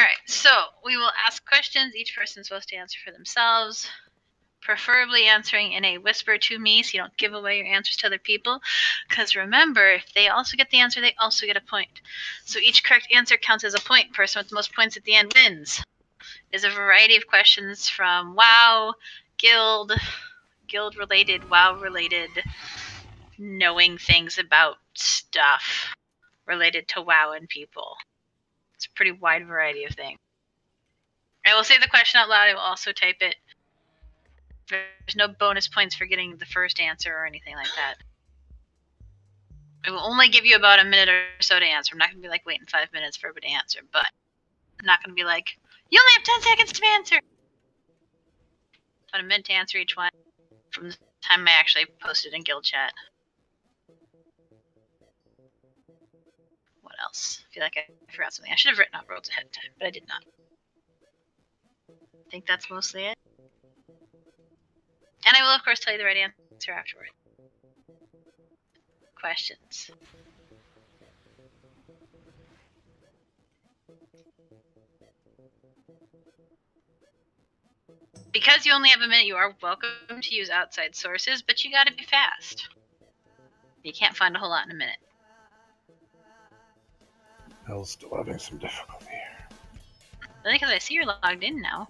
right, so we will ask questions. Each person's supposed to answer for themselves, preferably answering in a whisper to me so you don't give away your answers to other people. Because remember, if they also get the answer, they also get a point. So each correct answer counts as a point. Person with the most points at the end wins. There's a variety of questions from WoW, Guild, Guild related, WoW related, knowing things about stuff related to WoW and people. It's a pretty wide variety of things. I will say the question out loud. I will also type it. There's no bonus points for getting the first answer or anything like that. I will only give you about a minute or so to answer. I'm not going to be like waiting five minutes for everybody to answer, but I'm not going to be like, you only have 10 seconds to answer. But a minute to answer each one from the time I actually posted in guild chat. Else? I feel like I forgot something. I should have written out roads ahead of time, but I did not. I think that's mostly it. And I will, of course, tell you the right answer afterward. Questions? Because you only have a minute, you are welcome to use outside sources, but you gotta be fast. You can't find a whole lot in a minute. Hell's still having some difficulty here. Only because I see you're logged in now.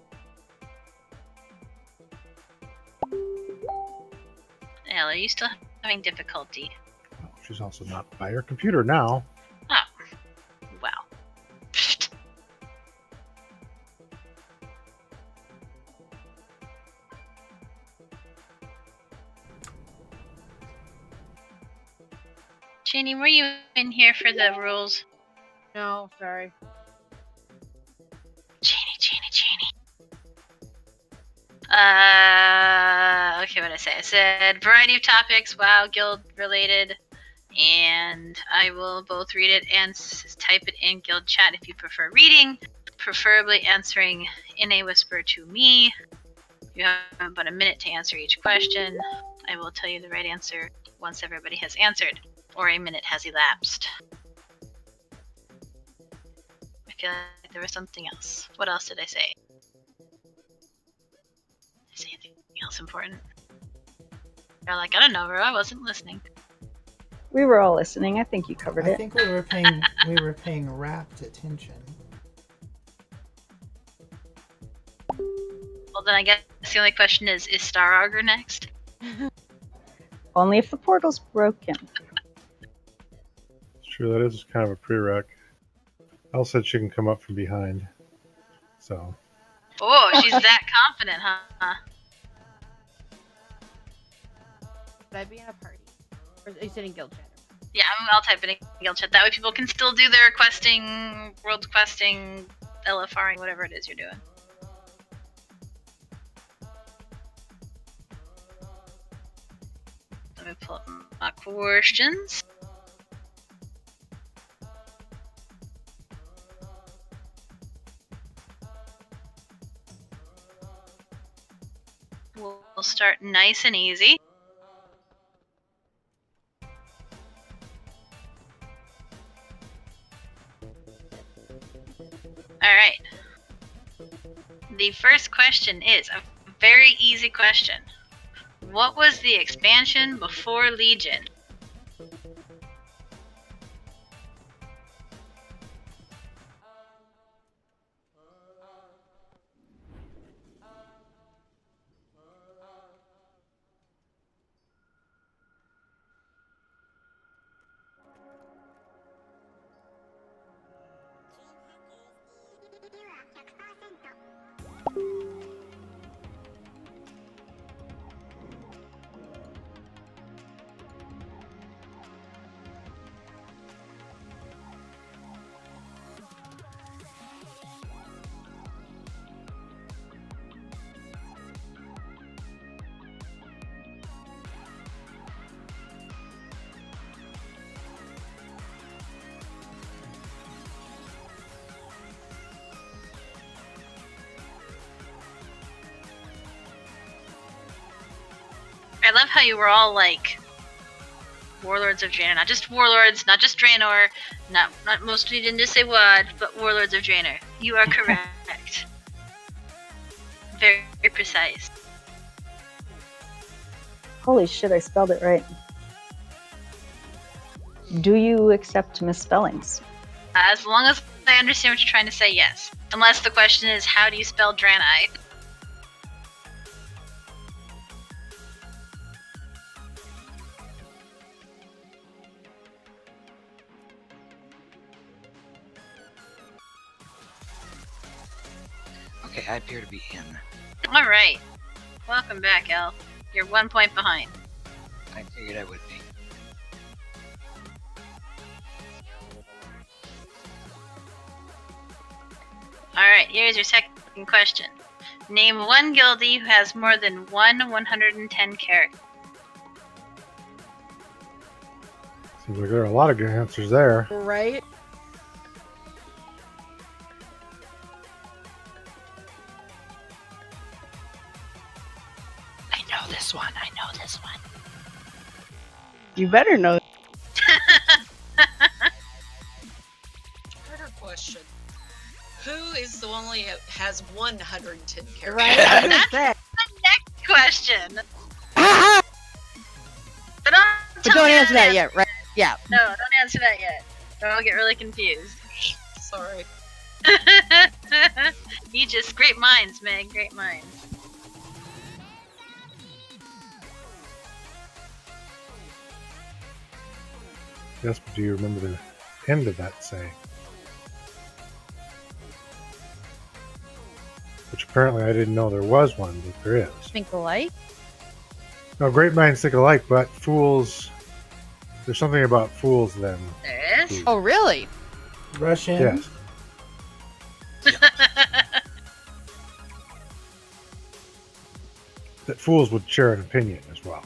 Hell, are you still having difficulty? Well, she's also not by her computer now. Oh. Well. Janie, were you in here for the rules? No, sorry. Janie, Janie, Janie. Uh, okay, what did I say? I said variety of topics, WoW, guild related, and I will both read it and type it in guild chat if you prefer reading, preferably answering in a whisper to me. You have about a minute to answer each question. I will tell you the right answer once everybody has answered, or a minute has elapsed. I feel like uh, there was something else. What else did I say? Did I say anything else important? You're like, I don't know, bro. I wasn't listening. We were all listening. I think you covered I it. I think we were paying we were paying rapt attention. Well, then I guess the only question is: Is Star Augur next? Only if the portal's broken. It's true, that is kind of a prereq. Elle said she can come up from behind. So, Oh, she's that confident, huh? Should I be in a party? Or are you sitting guild chat? Yeah, I'm, I'll type it in guild chat. That way, people can still do their questing, world questing, LFRing, whatever it is you're doing. Let me pull up my questions. We'll start nice and easy. Alright. The first question is a very easy question. What was the expansion before Legion? I how you were all like warlords of Draenor, not just warlords, not just Draenor, not not mostly didn't just say what, but warlords of Draenor. You are correct. very, very precise. Holy shit, I spelled it right. Do you accept misspellings? As long as I understand what you're trying to say, yes. Unless the question is, how do you spell Draenei? I appear to be in. All right. Welcome back, Elf. You're one point behind. I figured I would be. All right. Here's your second question. Name one guildie who has more than one 110 character. Seems like there are a lot of good answers there. Right? You better know. Harder question. Who is the only has 110 characters? Right? I was. The next question. But don't, but don't answer that yet, right? Yeah. No, don't answer that yet. Or I'll get really confused. Sorry. you just great minds, man. Great minds. Yes, but do you remember the end of that saying? Which apparently I didn't know there was one, but there is. Think alike? No, great minds think alike, but fools. There's something about fools then. There is. Oh, really? Russian. Yes. That fools would share an opinion as well.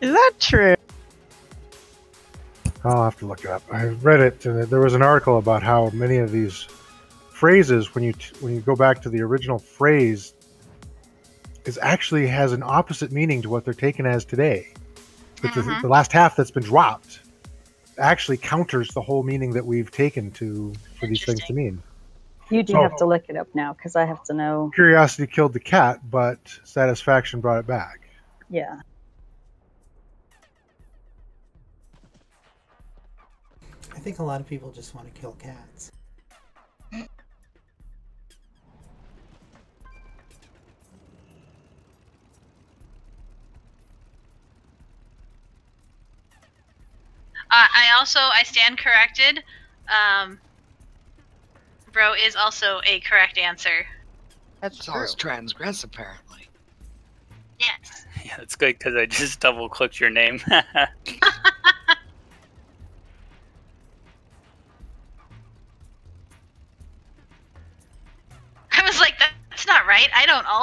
Is that true? I'll have to look it up. I read it, and there was an article about how many of these phrases, when you t- when you go back to the original phrase, is actually has an opposite meaning to what they're taken as today. But the, Mhm. the last half that's been dropped actually counters the whole meaning that we've taken to for these things to mean. You do So- have to look it up now because I have to know. Curiosity killed the cat, but satisfaction brought it back. Yeah. Think a lot of people just want to kill cats. Uh, I also I stand corrected. Um, bro is also a correct answer. That's So true. it's transgress, apparently. Yes. Yeah, that's good because I just double clicked your name.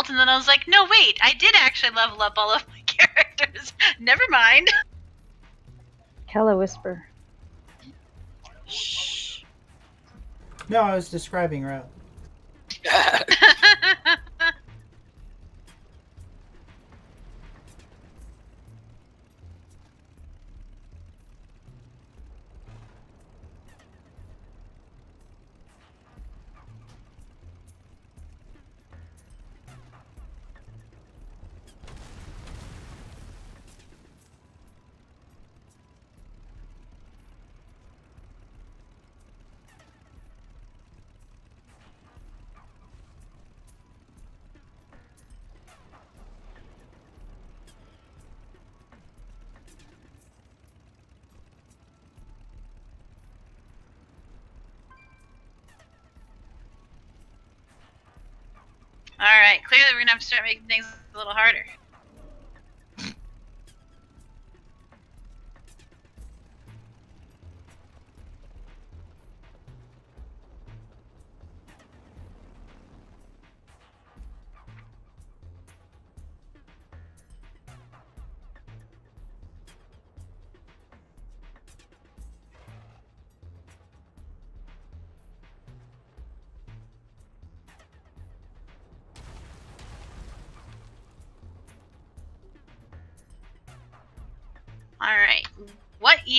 I and then I was like, no, wait, I did actually level up all of my characters. Never mind. Kela Whisper. Shh. No, I was describing Ro. we're gonna have to start making things a little harder.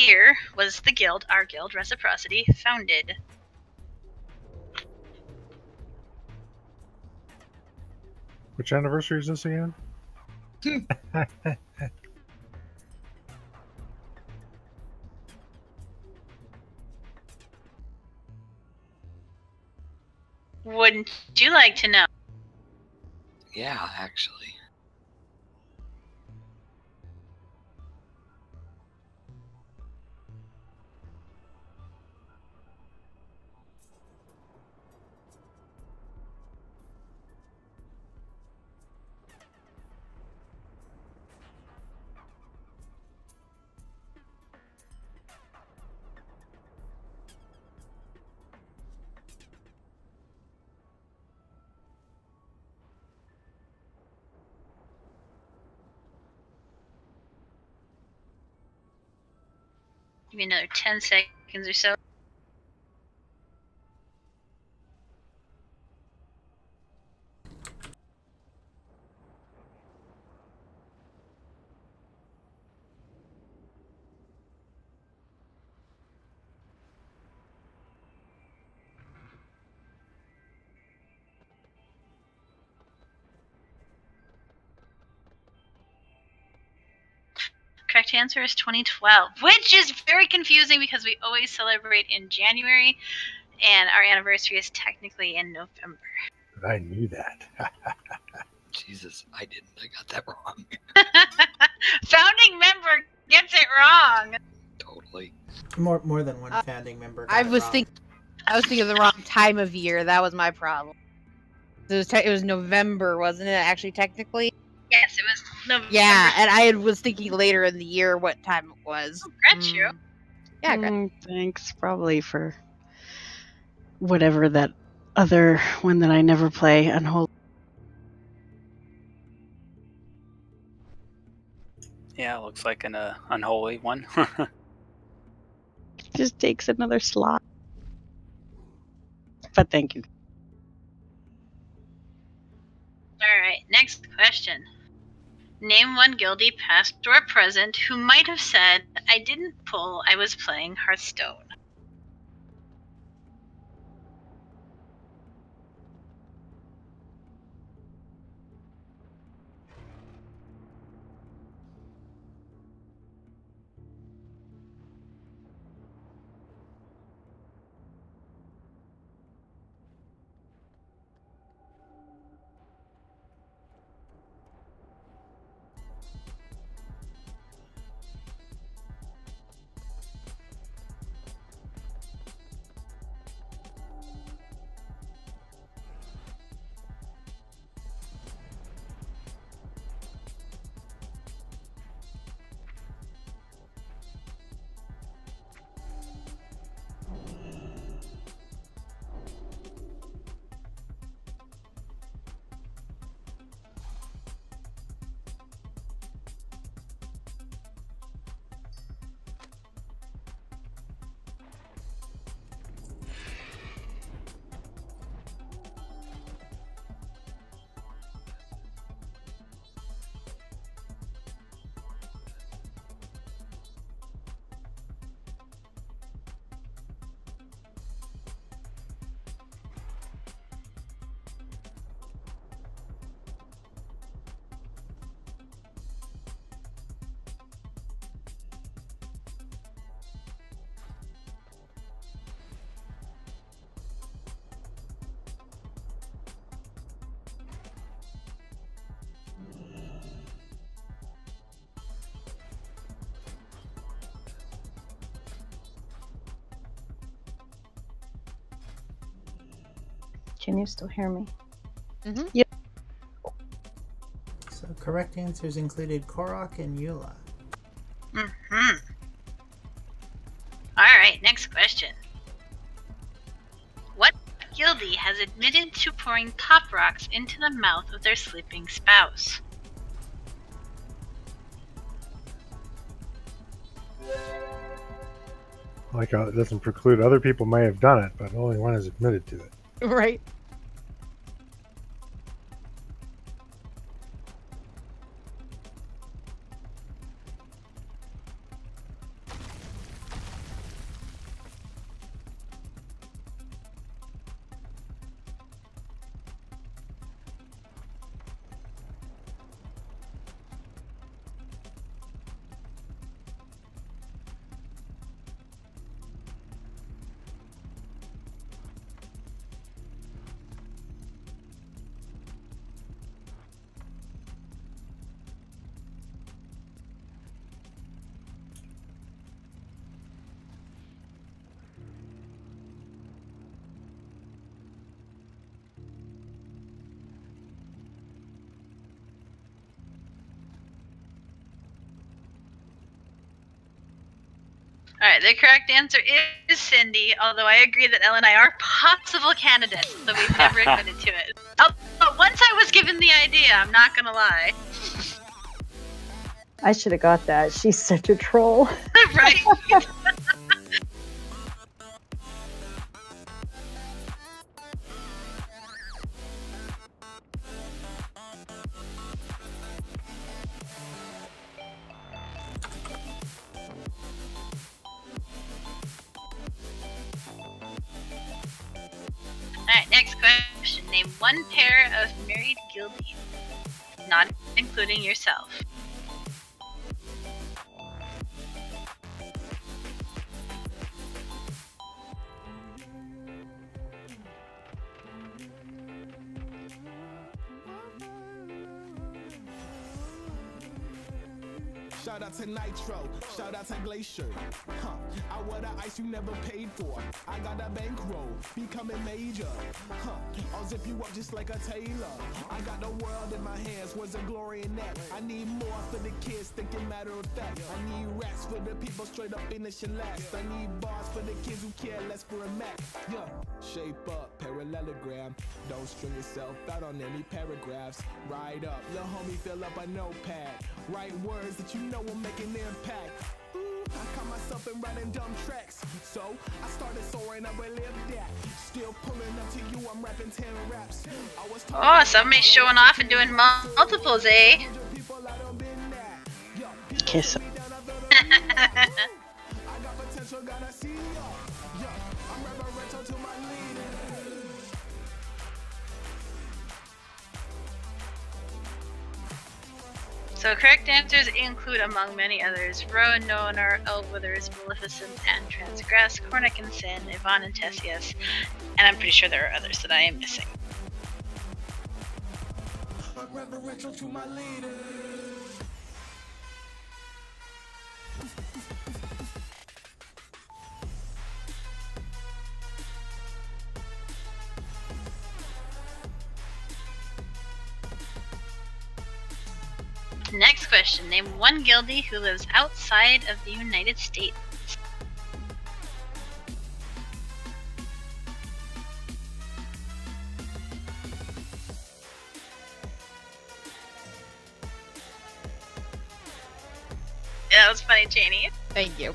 year was the guild, our guild, Reciprocity, founded? Which anniversary is this again? Hmm. Wouldn't you like to know? Yeah, actually. Give me another 10 seconds or so. Correct answer is 2012, which is very confusing because we always celebrate in January, and our anniversary is technically in November. I knew that. Jesus, I didn't. I got that wrong. Founding member gets it wrong. totally. More more than one Uh, founding member. got I it was wrong. think I was thinking of the wrong time of year. That was my problem. It was te- it was November, wasn't it? Actually, technically. Yes, it was November. Yeah, and I was thinking later in the year what time it was. Gretch you. Mm. Yeah, Gretch. Mm, thanks, probably for whatever that other one that I never play, Unholy. Yeah, looks like an uh, unholy one. Just takes another slot. But thank you. All right, next question. Name one guildie past or present who might have said, I didn't pull, I was playing Hearthstone. Can you still hear me? Mm -hmm. Yeah. So correct answers included Korok and Eula. Mm-hmm. All right, next question. What guildie has admitted to pouring pop rocks into the mouth of their sleeping spouse? Like, uh, it doesn't preclude other people may have done it, but only one has admitted to it. Right. The correct answer is Cindy, although I agree that Elle and I are possible candidates, though we've never admitted to it. Oh, but once I was given the idea, I'm not gonna lie. I should have got that. She's such a troll. right? Alright, next question. Name one pair of married guildies, not including yourself. Shout out to Nitro, shout out to Glacier. I wear the ice you never paid for. I got a bankroll, becoming major. Huh, I'll zip you up just like a tailor. I got the world in my hands, was a glory in that. I need more for the kids, thinking matter of fact. I need rats for the people straight up in the shellax. I need bars for the kids who care less for a Mac. Yeah, shape up, parallelogram. Don't string yourself out on any paragraphs. Ride up, little homie, fill up a notepad. Write words that you know will make an impact. Ooh, I caught myself in writing dumb tracks. So I started soaring, I will live that. Still pulling up to you, I'm rapping 10 raps. I was Oh, somebody's showing off and doing multiples, eh? Kiss. I got potential, gotta see ya. Yeah, I'm reverential to my leaders. So correct answers include, among many others, Rowan, Nonar, Elwithers, Maleficent, and Transgress, Cornic and Sin, Yvonne and Tessius, and I'm pretty sure there are others that I am missing. Next question. Name one guildie who lives outside of the United States. That was funny, Janie. Thank you.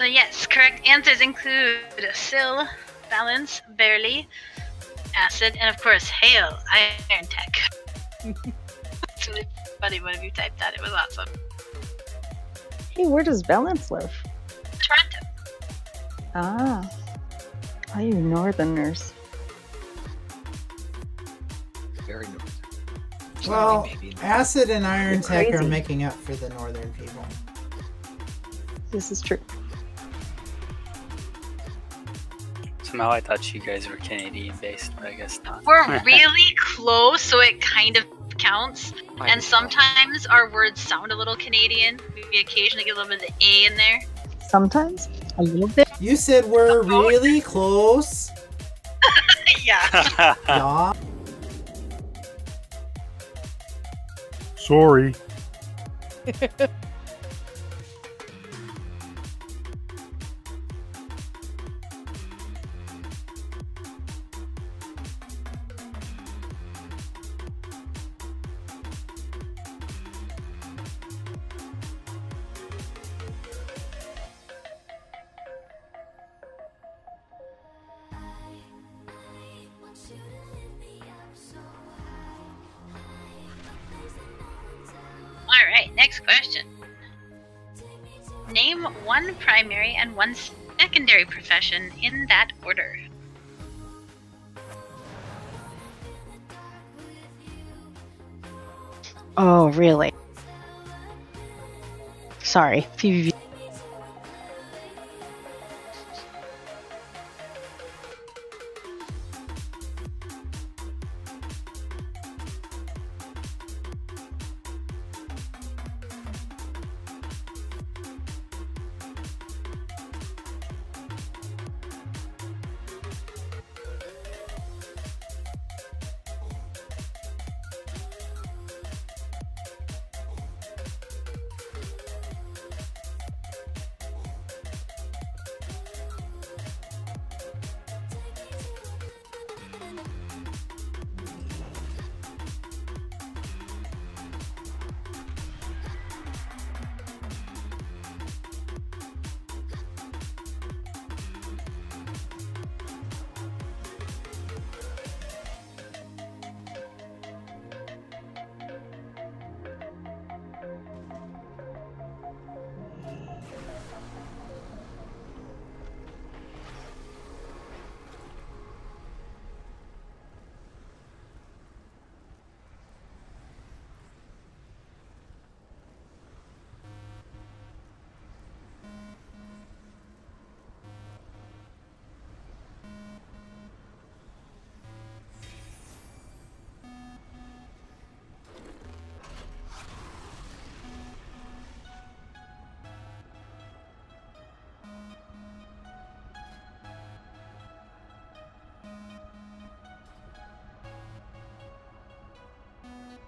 So yes, correct answers include Sill, Balance, Barely, Acid, and of course Hail, Iron Tech. it's really funny when you typed that. It was awesome. Hey, where does Balance live? Toronto. Ah. Are you northerners? Very north. Well, Maybe. acid and iron You're tech are making up for the northern people. This is true. Somehow I thought you guys were Canadian based, but I guess not. We're really close, so it kind of counts. And sometimes our words sound a little Canadian. We occasionally get a little bit of the A in there. Sometimes a little bit. You said we're really close. yeah. Yeah. Sorry. Really? Sorry,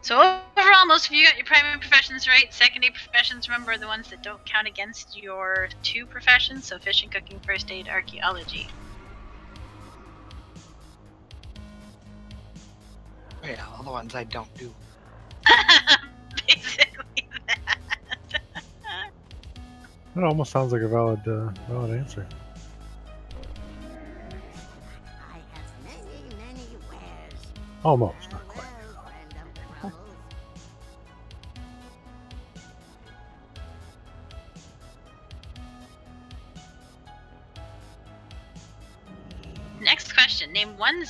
So overall, most of you got your primary professions right. Secondary professions, remember, are the ones that don't count against your two professions. So fishing, cooking, first aid, archaeology. Oh, yeah, all the ones I don't do. Basically that. That almost sounds like a valid uh, valid answer. Almost,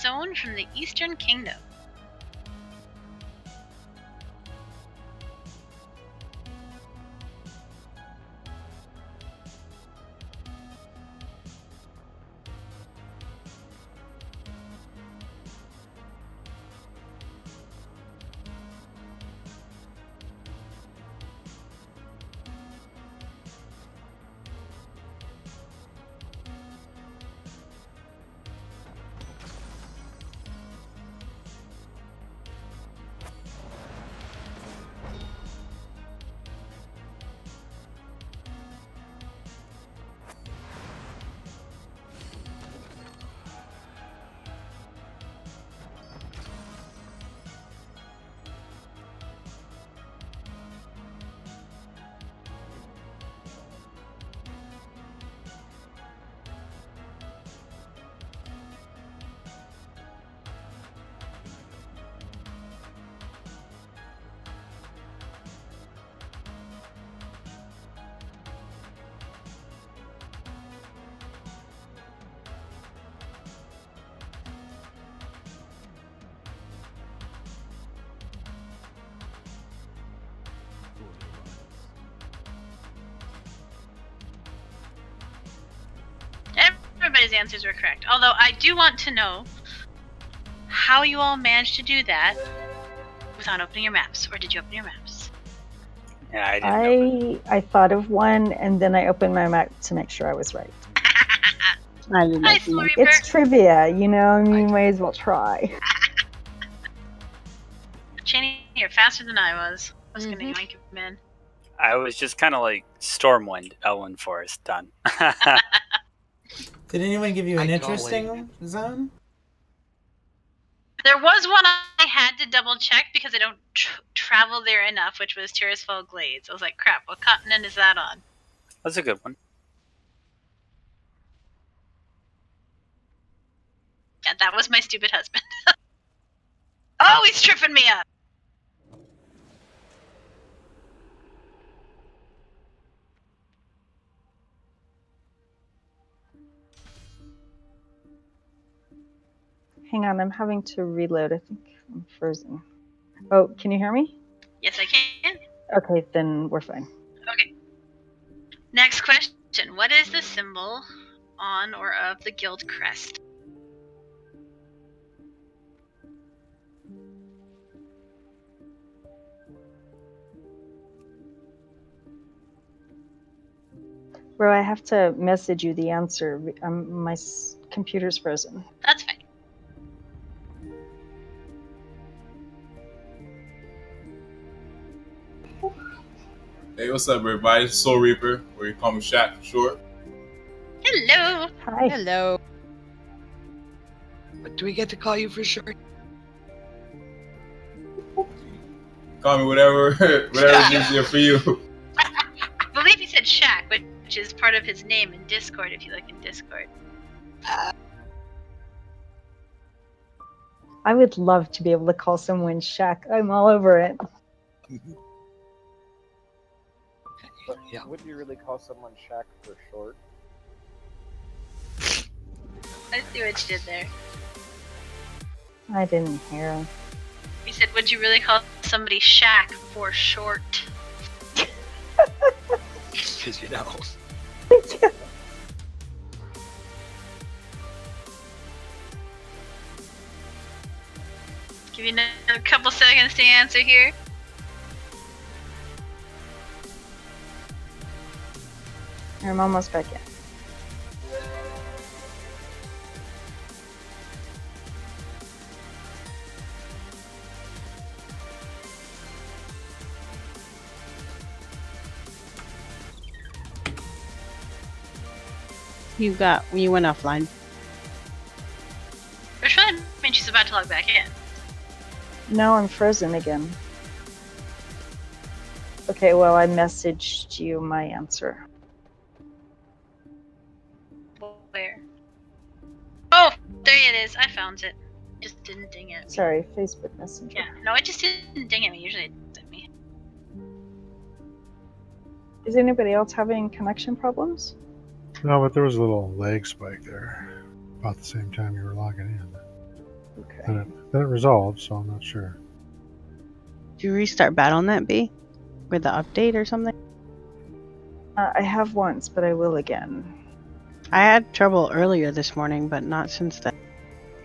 Zone from the Eastern Kingdom. Everybody's answers were correct. Although I do want to know how you all managed to do that without opening your maps, or did you open your maps? Yeah, I didn't. I I thought of one and then I opened my map to make sure I was right. I didn't Hi, open Soul my- Reaper. It's trivia, you know. I mean, you may as well try. Cheney, you're faster than I was. I was gonna mm-hmm. yoink him in. I was just kind of like Stormwind, Elwynn Forest, done. Did anyone give you an I interesting zone? There was one I had to double check because I don't tr- travel there enough, which was Tirisfal Glades. I was like, crap, what continent is that on? That's a good one. Yeah, that was my stupid husband. oh, he's tripping me up. Hang on, I'm having to reload. I think I'm frozen. Oh, can you hear me? Yes, I can. Okay, then we're fine. Okay. Next question. What is the symbol on or of the guild crest? Bro, I have to message you the answer. Um, my s- computer's frozen. That's what's up, everybody? It's Soul Reaper, or you call me Shaq for short. Hello. Hi. Hello. What do we get to call you for short? Call me whatever, whatever is easier for you. I believe he said Shaq, which is part of his name in Discord if you look in Discord. I would love to be able to call someone Shaq. I'm all over it. Yeah. Would you really call someone Shaq for short? I see what you did there. I didn't hear. He said, Would you really call somebody Shaq for short? Because you know. Give you another couple seconds to answer here. I'm almost back in. You got you went offline. Which one? I mean, she's about to log back in. No, I'm frozen again. Okay, well, I messaged you my answer. There it is. I found it. Just didn't ding it. Sorry, Facebook Messenger. Yeah, no, it just didn't ding at me. Usually it dings at me. Is anybody else having connection problems? No, but there was a little lag spike there about the same time you were logging in. Okay. Then it, then it resolved, so I'm not sure. Did you restart BattleNet B? With the update or something? Uh, I have once, but I will again. I had trouble earlier this morning, but not since then.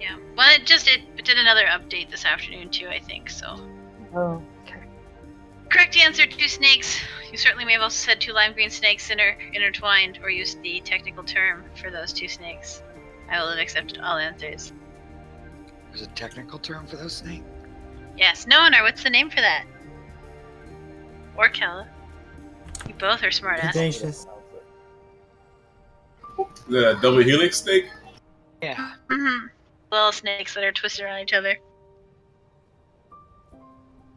Yeah. Well, it just it, it did another update this afternoon too. I think so. Oh, okay. Correct answer: two snakes. You certainly may have also said two lime green snakes inter- intertwined, or used the technical term for those two snakes. I will have accepted all answers. There's a technical term for those snakes. Yes, Noanar, what's the name for that? Or Kela. You both are smart asses. Audacious. Is that a double helix snake? Yeah. hmm Little snakes that are twisted around each other.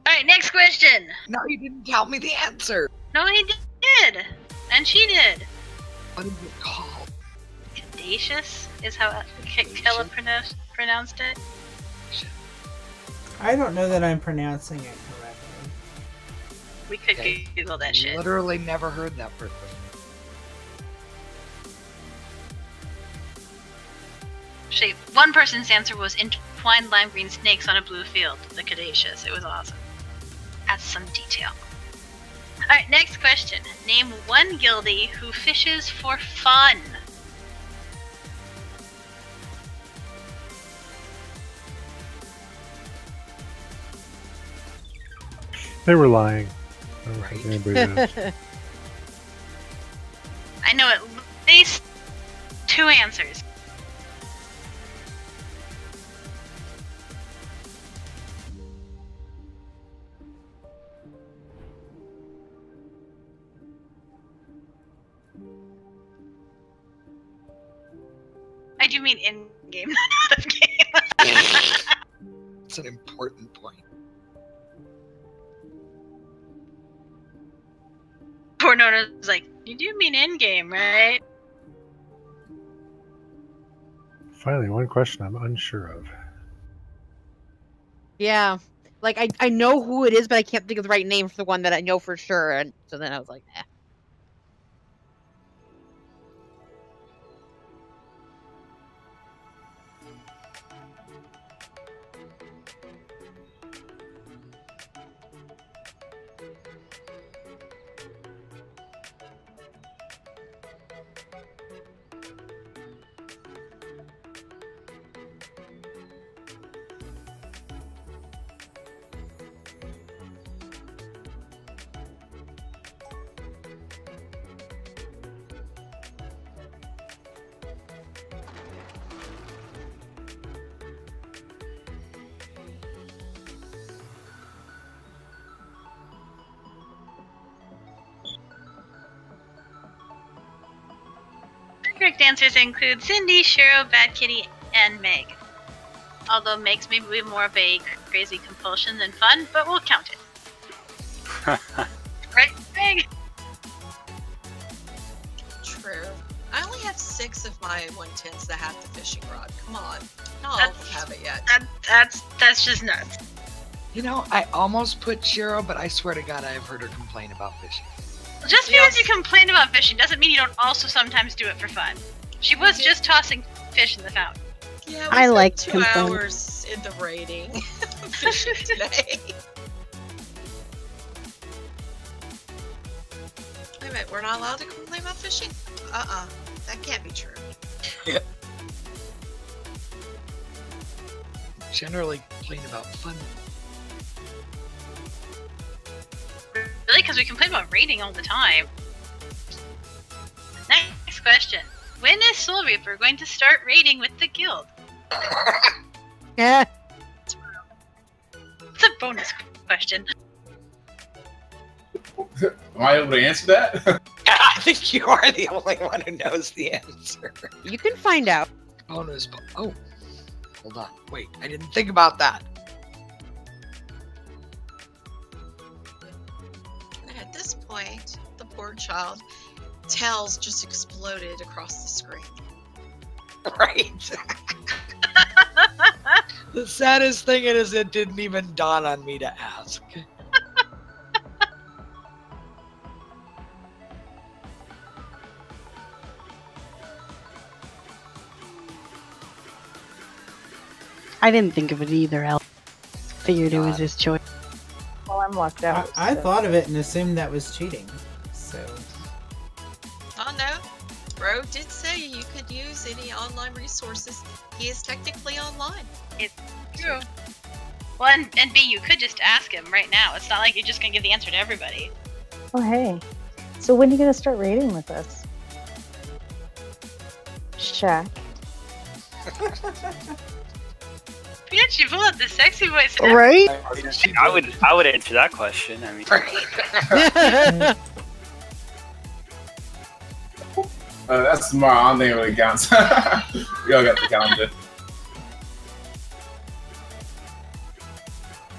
Alright, next question! No, you didn't tell me the answer. No, he did! And she did! What is it called? Caduceus is how K- Kela pronounced, pronounced it. I don't know that I'm pronouncing it correctly. We could Okay. Google that shit. Literally never heard that before. Actually, one person's answer was entwined lime green snakes on a blue field. The Caduceus. It was awesome. Adds some detail. Alright, next question. Name one guildie who fishes for fun. They were lying. I don't Right. think anybody is. I know at least two answers. I do mean in game, not out of game. It's an important point. Poor Nona's like, you do mean in game, right? Finally, one question I'm unsure of. Yeah. Like I, I know who it is, but I can't think of the right name for the one that I know for sure. And so then I was like, eh. Answers include Cindy, Cheryl, Bad Kitty, and Meg. Although Meg's maybe more of a crazy compulsion than fun, but we'll count it. Right, Meg? True. I only have six of my 110s that have the fishing rod. Come on. Not all of them have it yet. That, that's that's just nuts. You know, I almost put Shiro, but I swear to God, I have heard her complain about fishing. Just because you complain about fishing doesn't mean you don't also sometimes do it for fun. She was just tossing fish in the fountain. Yeah, we I spent like two complaining. hours in the rating today. Wait a minute, we're not allowed to complain about fishing? Uh-uh, that can't be true. Yeah. Generally complain about fun. Really? Because we complain about raiding all the time. Next question. When is Soul Reaper going to start raiding with the guild? Yeah. It's a bonus question. Am I able to answer that? I think you are the only one who knows the answer. You can find out. Bonus. bo- Oh, hold on. Wait, I didn't think about that. At this point, the poor child tails just exploded across the screen. Right. the saddest thing is it didn't even dawn on me to ask. I didn't think of it either, Al. Figured it was God. his choice. Well, I'm locked I, out. I so- thought of it and assumed that was cheating. Bro did say you could use any online resources. He is technically online. It's true. Well, and, and B, you could just ask him right now. It's not like you're just gonna give the answer to everybody. Oh, hey. So when are you going to start raiding with us? Shaq. Can't you pull out the sexy voice? Right? I would I would answer that question. I mean, Uh, that's tomorrow. I don't think it really counts. we all got the calendar.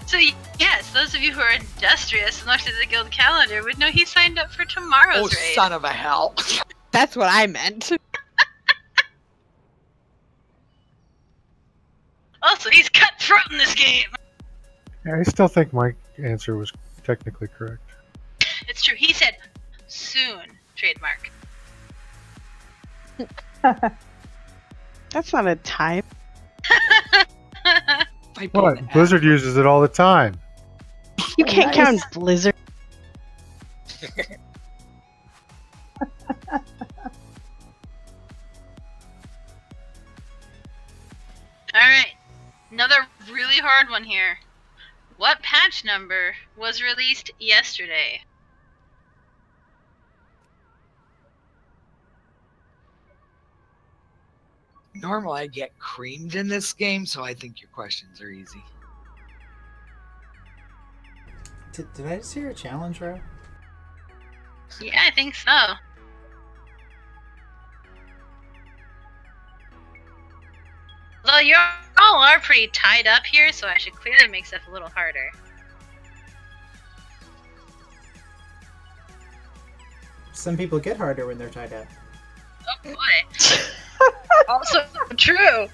So yes, those of you who are industrious and looked at the guild calendar would know he signed up for tomorrow's Oh, raid. son of a hell. That's what I meant. Also, he's cutthroat in this game. Yeah, I still think my answer was technically correct. It's true. He said soon. Trademark. That's not a type. What? Blizzard uses it all the time. You can't count Blizzard. All right, another really hard one here. What patch number was released yesterday? Normally I get creamed in this game, so I think your questions are easy. did, did I just hear a challenge, Ro? Yeah, I think so. Though you all are pretty tied up here, so I should clearly make stuff a little harder. Some people get harder when they're tied up. Oh boy. also true.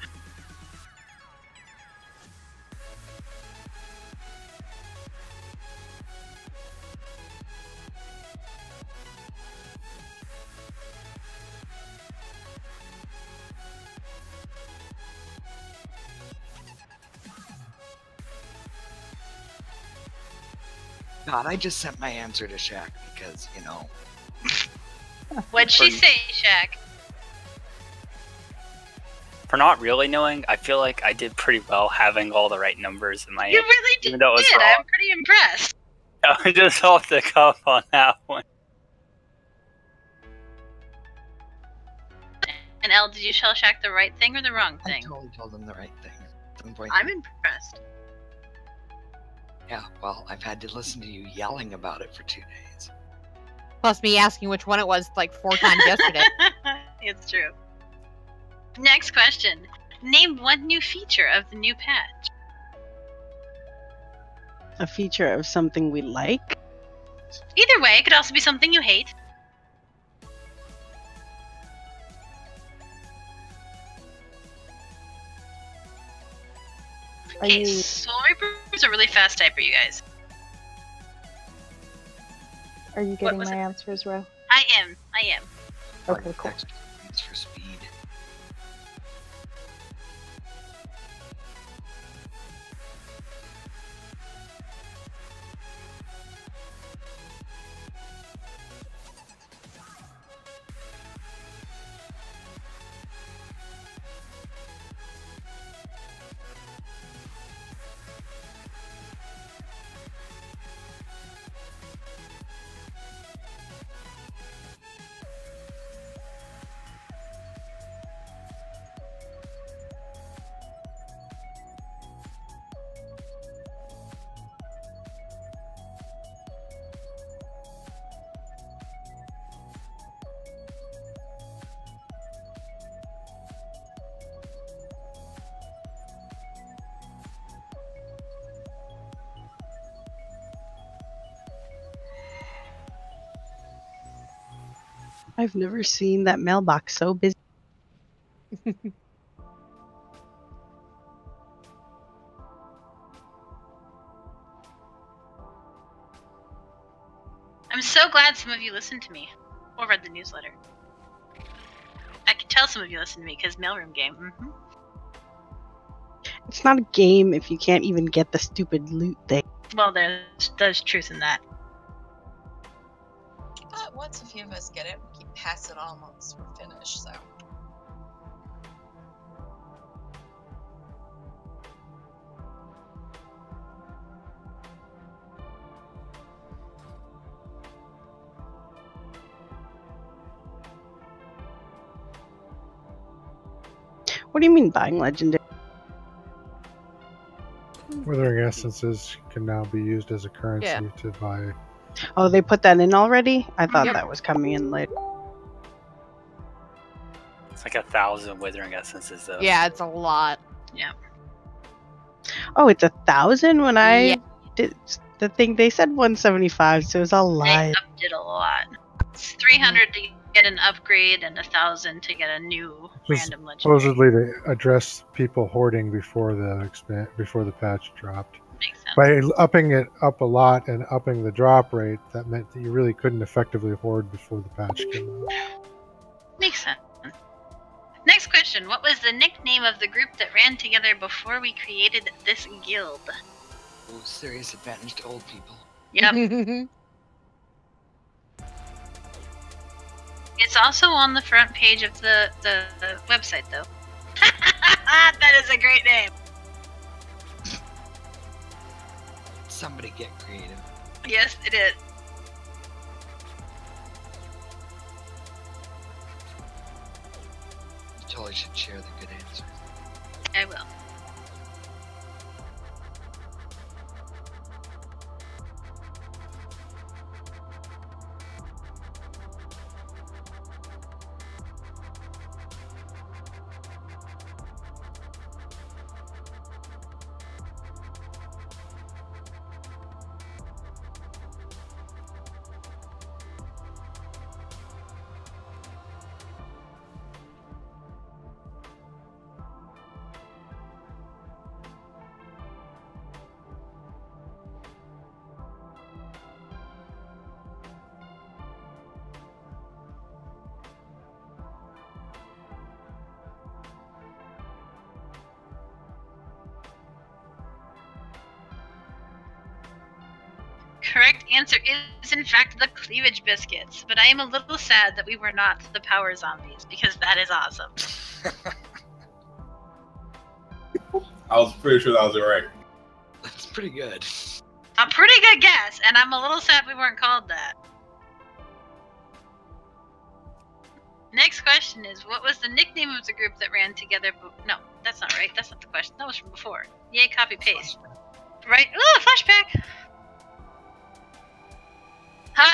God, I just sent my answer to Shaq because, you know, What'd she say, Shaq? For not really knowing, I feel like I did pretty well having all the right numbers in my You answer, really did. even though it was wrong. I'm pretty impressed. I just off the cuff on that one. And Elle, did you tell Shaq the right thing or the wrong thing? I totally told him the right thing. At some point, I'm impressed. yeah, well, I've had to listen to you yelling about it for two days. Plus me asking which one it was like four times yesterday. it's true. Next question. Name one new feature of the new patch. A feature of something we like. Either way, it could also be something you hate. Are Okay, you Soul Reaper is a really fast typer, you guys. are you getting my it? answers, Ro? I am. I am. Okay, cool. Extra I've never seen that mailbox so busy. I'm so glad some of you listened to me or read the newsletter. I can tell some of you listened to me because mailroom game. hmm It's not a game if you can't even get the stupid loot thing. Well, there's there's truth in that. But once a few of us get it, we can pass it on once we're finished. So What do you mean buying legendary? Withering essences can now be used as a currency Yeah. to buy. Oh, they put that in already? I thought Yep. that was coming in later. Thousand withering essences though. Yeah, it's a lot. Yeah. Oh, it's a thousand when I Yeah. did the thing. They said 175, so it was all They lies. upped it a lot. It's 300 to get an upgrade and a thousand to get a new Just random legendary. Supposedly to address people hoarding before the expand before the patch dropped. Makes sense. By upping it up a lot and upping the drop rate, that meant that you really couldn't effectively hoard before the patch came out. Makes sense. Next question. What was the nickname of the group that ran together before we created this guild? Oh, serious advantage to old people. Yep. It's also on the front page of the, the, the website, though. that is a great name. Somebody get creative. Yes, it is. Should share the good answers. I will. Correct answer is, in fact, the cleavage biscuits. But I am a little sad that we were not the power zombies because that is awesome. I was pretty sure that was it right. That's pretty good. A pretty good guess, and I'm a little sad we weren't called that. Next question is What was the nickname of the group that ran together? Bo- no, that's not right. That's not the question. That was from before. Yay, copy paste. Right? Ooh, flashback!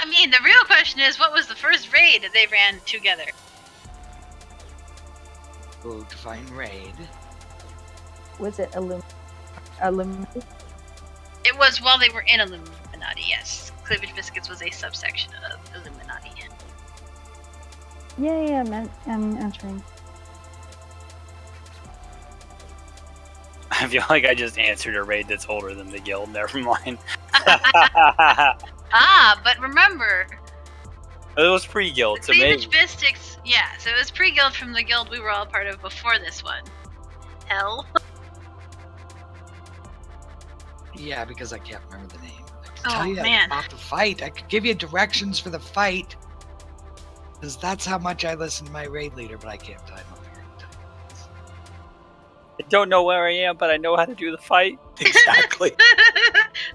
I mean, the real question is What was the first raid that they ran together? Go to find raid. Was it Illum? Illum? It was while they were in Illuminati, yes. Cleavage Biscuits was a subsection of Illuminati. Yeah, yeah, I'm, an- I'm answering. I feel like I just answered a raid that's older than the guild. Never mind. Ah, but remember, it was pre-guild, so Cleavage maybe. Biscuits, yeah, so it was pre guild from the guild we were all part of before this one. Hell. Yeah, because I can't remember the name. I could Oh, tell you man. about the fight. I could give you directions for the fight. Because that's how much I listen to my raid leader, but I can't time up here. I don't know where I am, but I know how to do the fight. Exactly.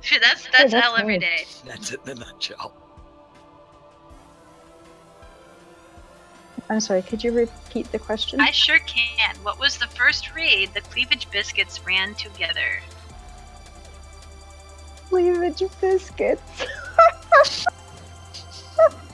Shit, that's that's, that's hell every day. that's it in a nutshell. I'm sorry, could you repeat the question? I sure can. What was the first raid the Cleavage Biscuits ran together? Cleavage biscuits.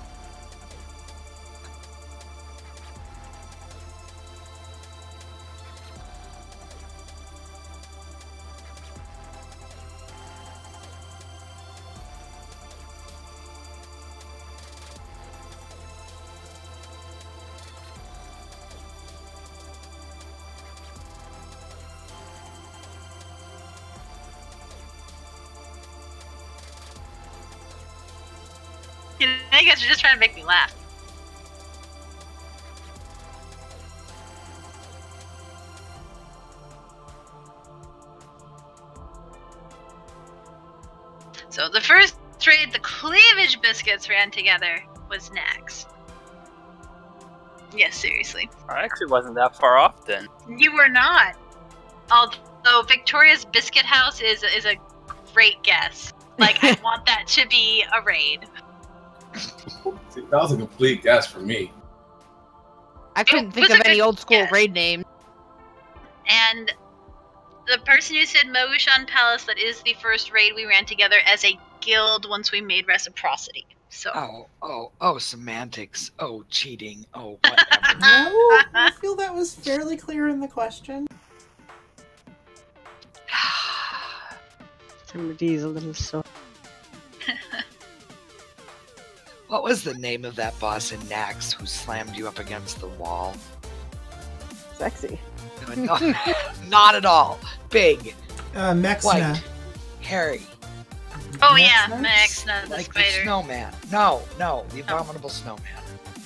You you guys are just trying to make me laugh. So the first trade the Cleavage Biscuits ran together was Nax. Yes, seriously. I actually wasn't that far off then. You were not. Although Victoria's Biscuit House is is a great guess. Like I want that to be a raid. See, that was a complete guess for me. I couldn't think of any old school guess. raid names. And the person who said Mogu'shan Palace, that is the first raid we ran together as a guild once we made reciprocity. So Oh, oh, oh, semantics. Oh, cheating. Oh, whatever. No, I feel that was fairly clear in the question. Somebody's a little so. What was the name of that boss in Nax who slammed you up against the wall? Sexy. No, no, not at all. Big, Uh, Maexxna. white, hairy, Oh yeah, Max? Max, the like the snowman. No, no, the abominable snowman.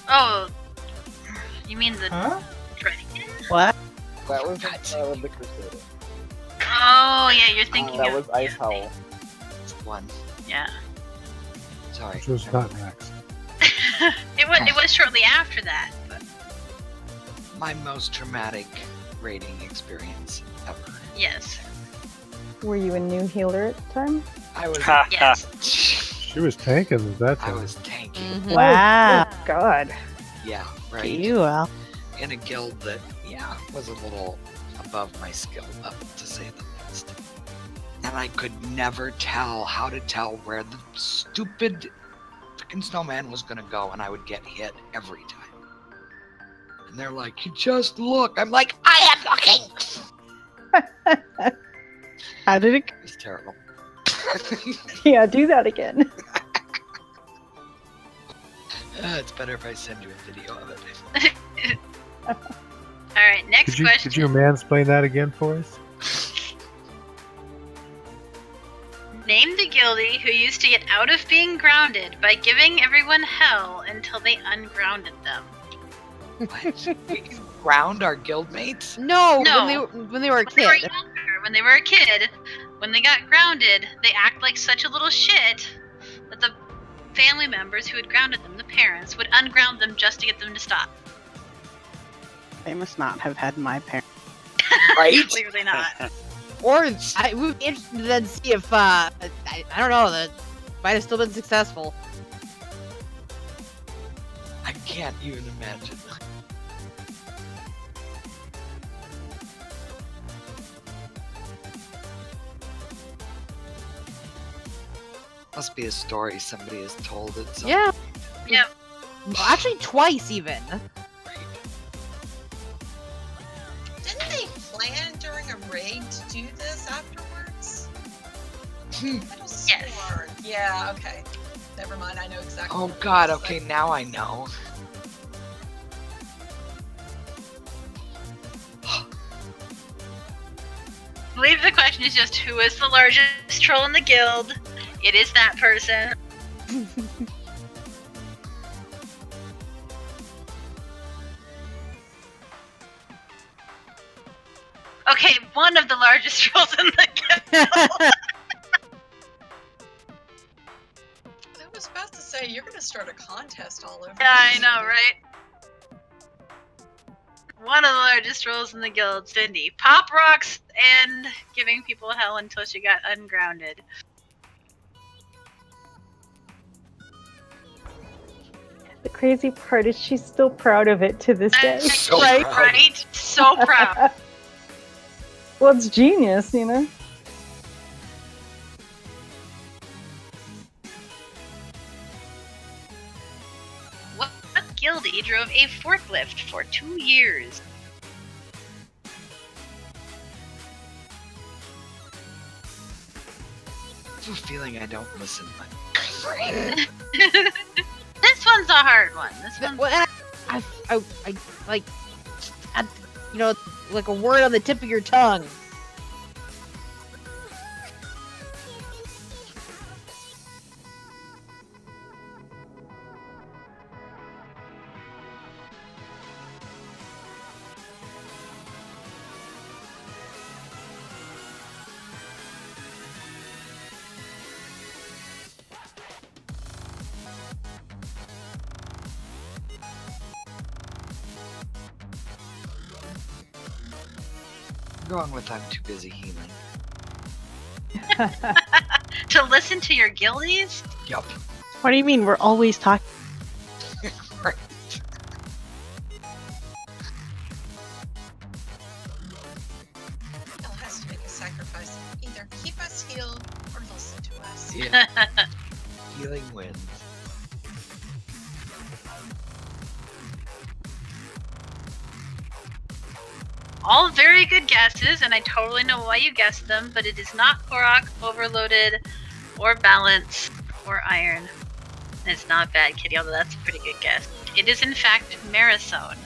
Oh, you mean the Huh? dragon? What? That was God. uh, the Crusader. Oh yeah, you're thinking That of was Icehowl. One. yeah. Sorry. Which was not Max. it was it was shortly after that. But My most traumatic raiding experience ever. yes, Were you a new healer at the time? I was. yes. She was tanking at that I was tanking. Mhm. Wow. Oh, God. Yeah, right. You Al. In a guild that, yeah, was a little above my skill level, to say the least. And I could never tell how to tell where the stupid freaking snowman was gonna go, and I would get hit every time. And they're like, "You just look." I'm like, "I am looking." How did it? Go? It's terrible. Yeah, do that again. Uh, it's better if I send you a video of it. All right, next Could you, question. could you mansplain that again for us? Used to get out of being grounded by giving everyone hell until they ungrounded them. What? we can ground our guildmates? No, No. when they were, when they were a When they were kid. younger, when they were a kid, when they got grounded, they act like such a little shit that the family members who had grounded them, the parents, would unground them just to get them to stop. They must not have had my parents. Right? Clearly not. Or I would be interested to then see if uh, I, I don't know that might have still been successful. I can't even imagine. Must be a story somebody has told it. some Yeah. Yep. Well, Actually, twice even. plan during a raid to do this afterwards? Hmm. yes. Yeah, okay. Never mind, I know exactly. Oh god, okay, like. now I know. I believe the question is just who is the largest troll in the guild? It is that person. Okay, one of the largest trolls in the guild. I was about to say, you're gonna start a contest all over. Yeah, I know, right? One of the largest trolls in the guild, Cindy. Pop rocks and giving people hell until she got ungrounded. The crazy part is she's still proud of it to this day. So right, proud. right? So proud. well, it's genius, you know? what, what guildie drove a forklift for two years? I have a feeling I don't listen much. this one's a hard one. This one's Well, I, I, I, I like, I, you know, like a word on the tip of your tongue. I'm going with I'm too busy healing. to listen to your guildies. Yep. What do you mean? We're always talking. Know why you guessed them, but it is not Korok, Overloaded, or Balance, or Iron. And it's not bad, Kitty, although that's a pretty good guess. It is, in fact, Marisone.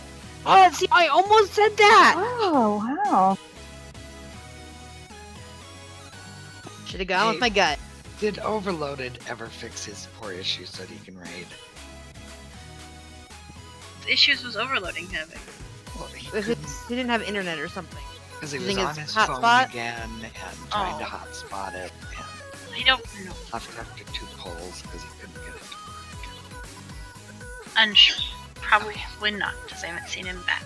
Oh, see, I almost said that. Oh, wow. Should have gone Hey. with my gut. Did Overloaded ever fix his poor issues so that he can raid? The issues was overloading having. Well, he If he didn't have internet or something. Because he was on his phone hotspot? again and trying to Oh. hotspot it and I don't know. left after two polls because he couldn't get it. Unsure. Probably would not, because I haven't seen him back.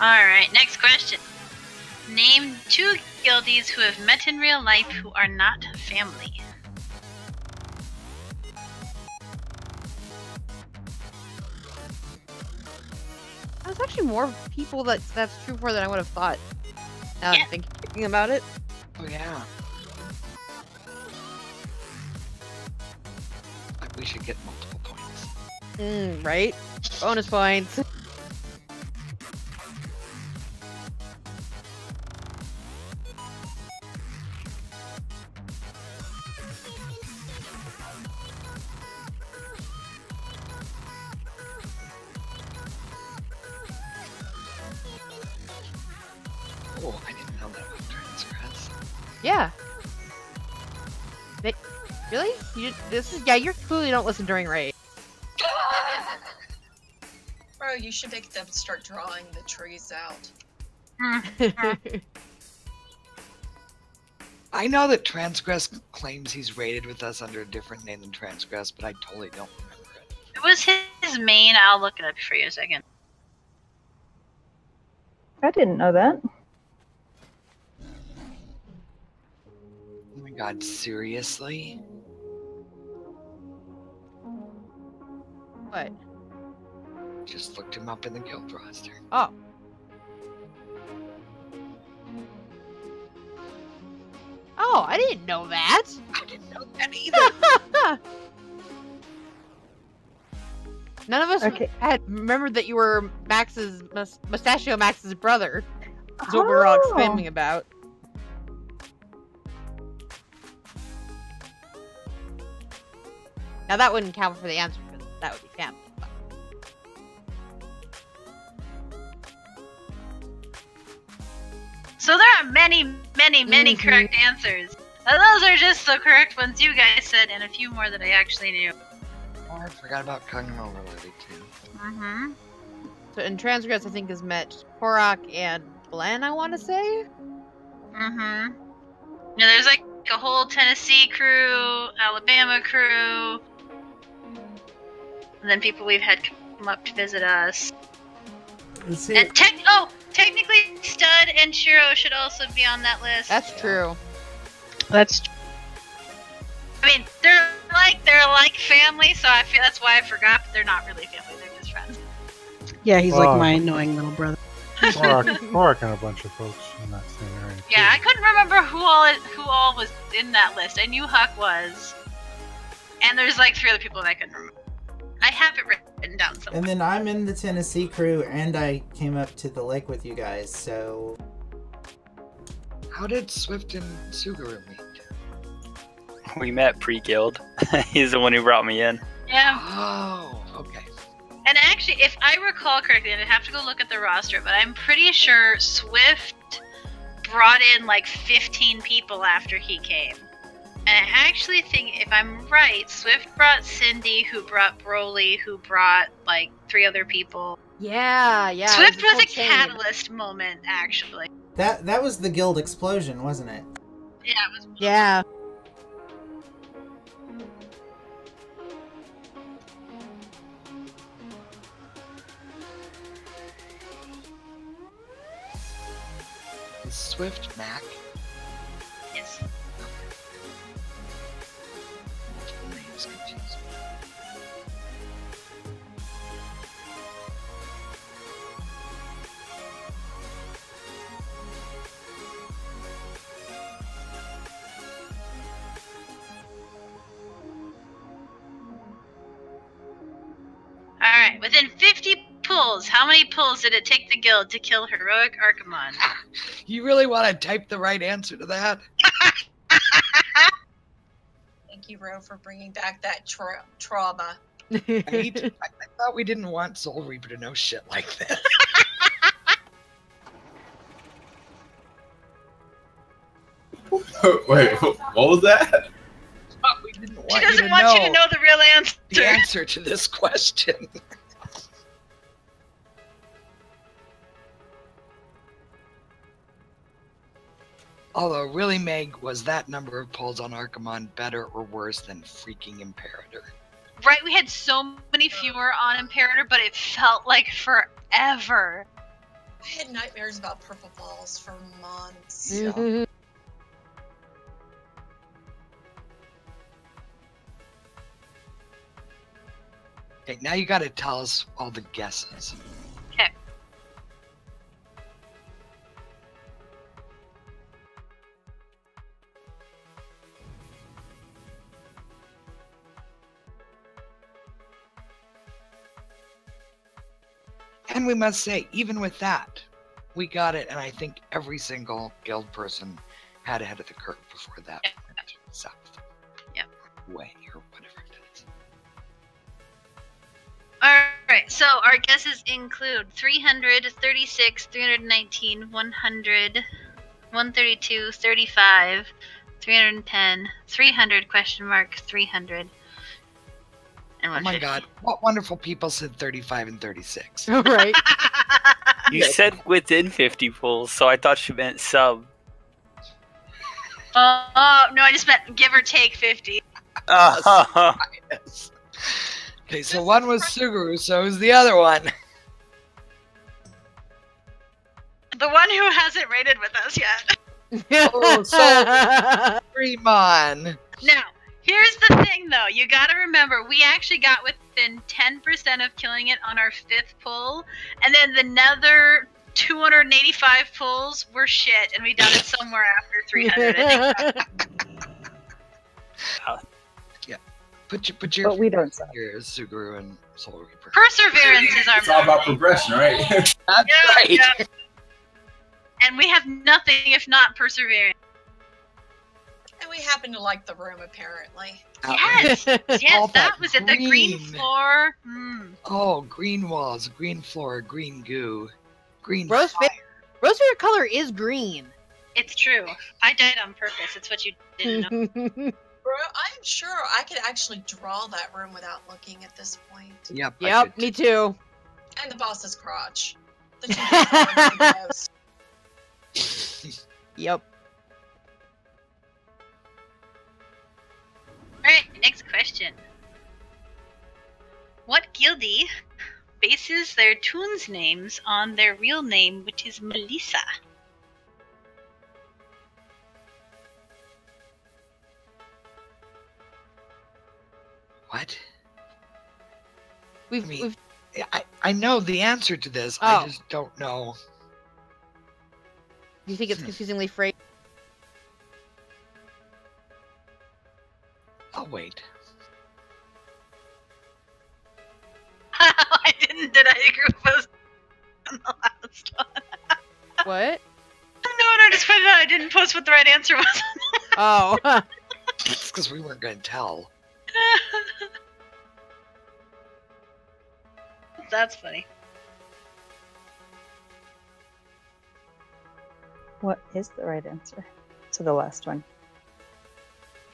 Alright, next question. Name two guildies who have met in real life who are not family. There's actually more people that that's true for than I would have thought. Now that Yeah. I'm thinking about it. Oh yeah. Like, we should get multiple points. Mm, right? Bonus points. They, really? You this is yeah. You're clearly don't listen during raid. Bro, you should make them start drawing the trees out. I know that Transgress claims he's raided with us under a different name than Transgress, but I totally don't remember it. It was his main. I'll look it up for you a second. I didn't know that. Oh my god, seriously? what? Just looked him up in the guild roster. Oh. Oh, I didn't know that. I didn't know that either. None of us Okay. had remembered that you were Max's mus- Mustachio Max's brother. That's what we were all Oh. exclaiming about. Now that wouldn't count for the answer because that would be family. but- So there are many, many, many Mhm. correct answers. And those are just the correct ones you guys said, and a few more that I actually knew. Oh, I forgot about Kog'Maw related too. Mm-hmm. So in transgress, I think is met Korok and Glenn. I want to say. Mm-hmm. Yeah, there's like a whole Tennessee crew, Alabama crew, and then people we've had come up to visit us. See, And tech oh, technically Stud and Shiro should also be on that list. That's true. That's I mean, they're like they're like family, so I feel that's why I forgot. But they're not really family; they're just friends. yeah. He's Oh. like my annoying little brother. Korok, Korok and a bunch of folks in that same area. Yeah, I couldn't remember who all who all was in that list. I knew Huck was, and there's like three other people that I couldn't remember. I have it written down somewhere. and then I'm in the Tennessee crew, and I came up to the lake with you guys. So How did Swift and Suguru meet? We met pre-guild. He's the one who brought me in. Yeah, Oh, okay. and actually, if I recall correctly, and I'd have to go look at the roster, but I'm pretty sure Swift brought in like 15 people after he came. And I actually think, if I'm right, Swift brought Cindy, who brought Broly, who brought like three other people. Yeah, yeah. Swift a was a chain. catalyst moment, actually. that that was the guild explosion, wasn't it? Yeah, it was. Yeah. Is Swift Mac? How many pulls did it take the guild to kill heroic Archimonde? You really want to type the right answer to that? Thank you, Ro, for bringing back that tra- trauma. Right? I, I thought we didn't want Soul Reaper to know shit like this. Wait, what was that? Thought we didn't want She doesn't to want know you to know the real answer. the answer to this question. Although, really, Meg, was that number of pulls on Archimonde better or worse than freaking Imperator? Right, we had so many fewer on Imperator, but it felt like forever. I had nightmares about purple balls for months. Okay, now you gotta tell us all the guesses. And we must say, even with that, we got it, and I think every single guild person had ahead of the curve before that went south. Yep. Way or whatever it is. Alright, so our guesses include 300, 36, 319, 100, 132, 35, 310, 300, question mark, 300, and Oh my god, what wonderful people said 35 and 36. right. You said within 50 pulls, so I thought she meant sub. Oh, oh, no, I just meant give or take 50. Oh, Yes. Okay, so one was Suguru, so who's the other one? The one who hasn't rated with us yet. Oh, so- Fremon. Now, here's the thing though. You gotta remember, we actually got within 10% of killing it on our fifth pull, and then the another 285 pulls were shit, and we done it somewhere after 300. I think. Put your put your But we don't suck. your Suguru and Soul Reaper. Perseverance is our It's all about progression, right? That's Yeah, right. yeah. And we have nothing if not perseverance. And we happen to like the room, apparently. Yes, yes, that, that was it. The green green. floor. Mm. Oh, green walls, green floor, green goo, green Rose fire. fa- Rose favorite color is green. It's true. I did on purpose. It's what you didn't know. Bro, I'm sure I could actually draw that room without looking at this point. Yep. Yep, me too. And the boss's crotch. The two different windows. Yep. Alright, next question. What guildie bases their toons names on their real name, which is Melissa? What? We've, I mean- we've I, I know the answer to this. Oh. I just don't know. do you think it's hmm. confusingly phrased? I'll wait. I didn't, did I agree with those on the last one? What? No, no, I just put it out. I didn't post what the right answer was. Oh. It's because we weren't going to tell. That's funny. What is the right answer to the last one?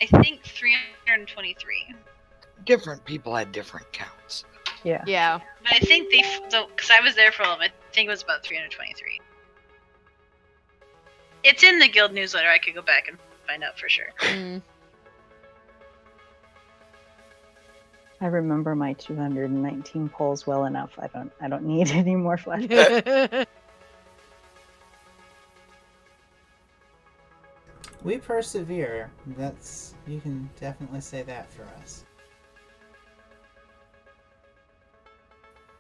I think 323. Different people had different counts. Yeah. yeah. But I think they, because I was there for all of it, I think it was about 323. It's in the guild newsletter. I could go back and find out for sure. Mm. I remember my 219 polls well enough. I don't. I don't need any more flashbacks. We persevere. That's you can definitely say that for us.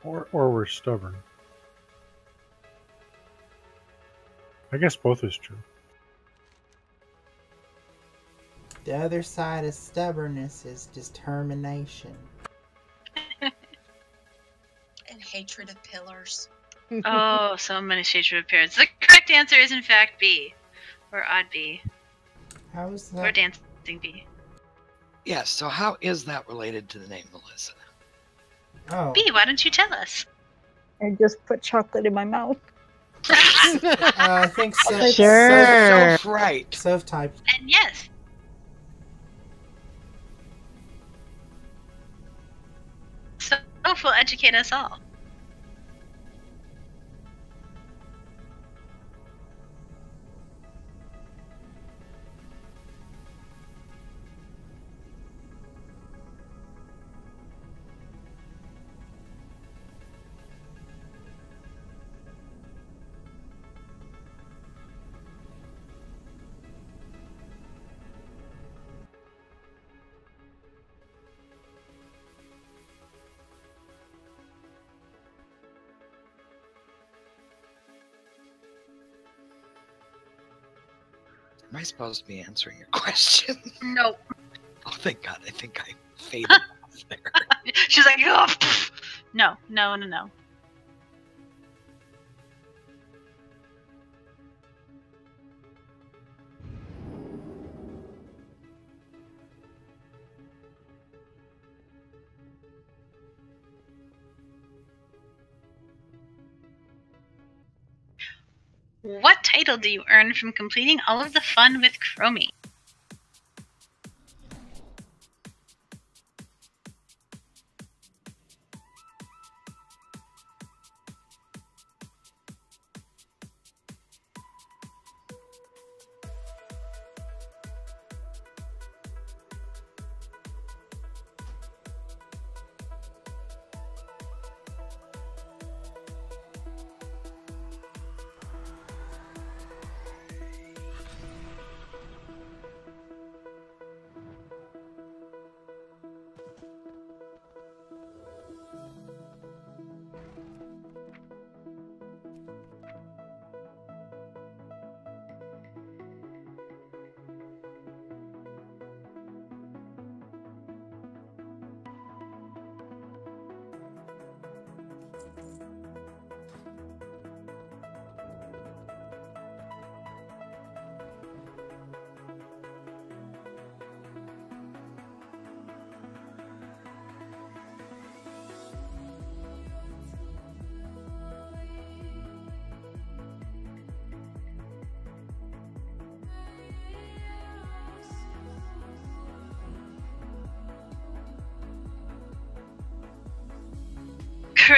Or, or we're stubborn. I guess both is true. The other side of stubbornness is determination. And hatred of pillars. oh, so many shades of appearance. The correct answer is in fact B, or odd B, How is or dancing B. Yes, so how is that related to the name Melissa? Oh, B, why don't you tell us? I just put chocolate in my mouth. uh, I think so. Sure. So right. Soph typed. And yes. Soph will educate us all. I supposed to be answering your question? No. oh, thank God. I think I faded off there. She's like, oh, no, no, no, no. Title do you earn from completing all of the fun with Chromie?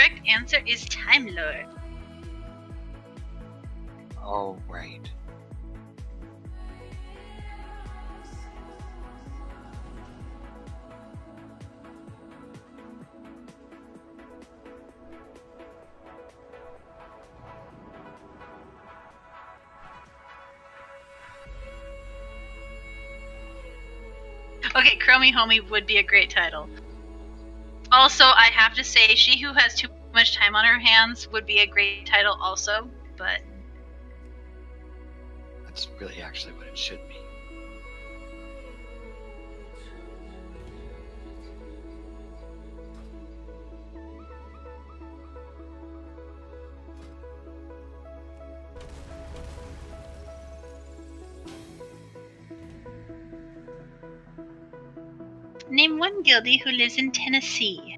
Correct answer is Time Lord. Oh, right. Okay, Chromie Homie would be a great title. Also, I have to say, She Who Has Too Much Time on Her Hands would be a great title, also, but That's really actually what it should be. name one guildie who lives in Tennessee.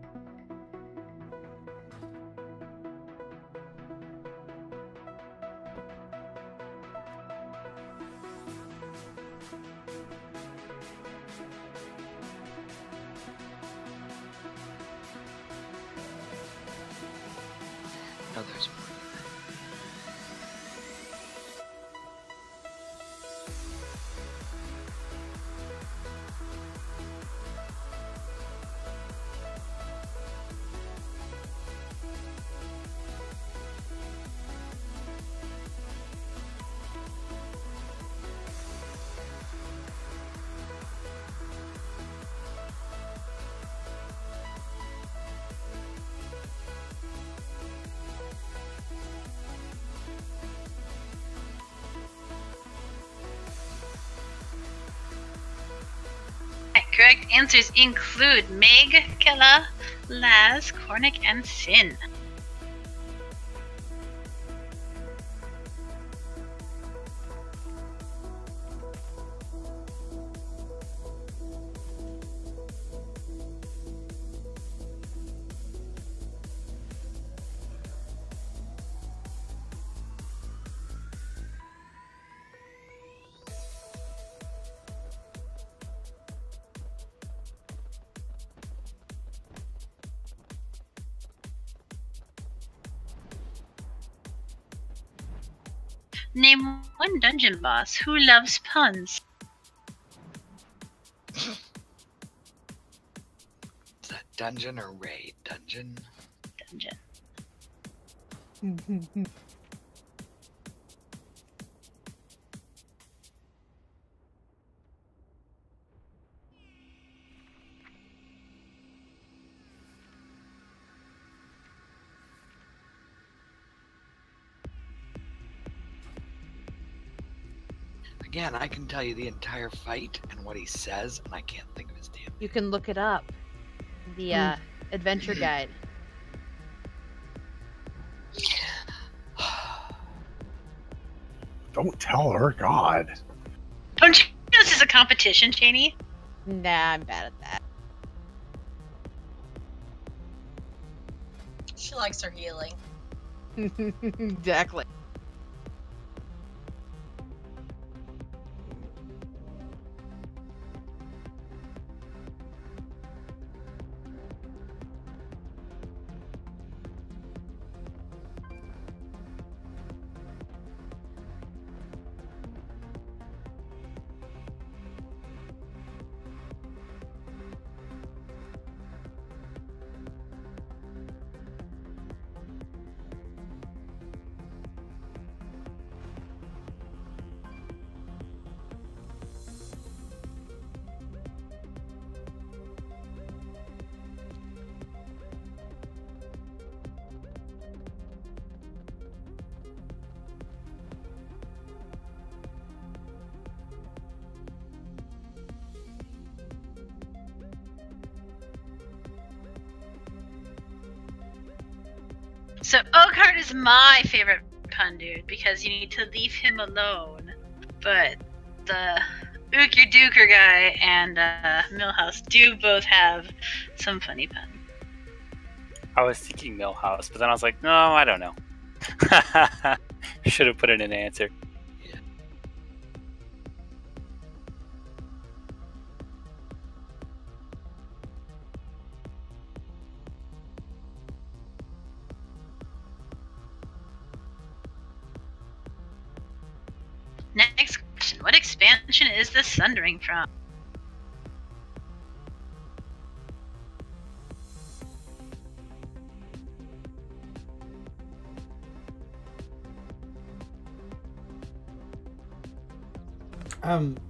Answers include Meg, Kela, Laz, Cornick, and Sin. Name one dungeon boss who loves puns. Is that dungeon or raid? Dungeon? Dungeon. Again, I can tell you the entire fight and what he says, and I can't think of his damn. You can look it up. The uh, adventure guide. Don't tell her, God. Don't you know this is a competition, Cheney? Nah, I'm bad at that. She likes her healing. exactly. My favorite pun dude because you need to leave him alone. But the Ooker Dooker guy and uh, Millhouse do both have some funny puns. I was thinking Millhouse, but then I was like, no, I don't know. Should have put in an answer. Sundering from? Um.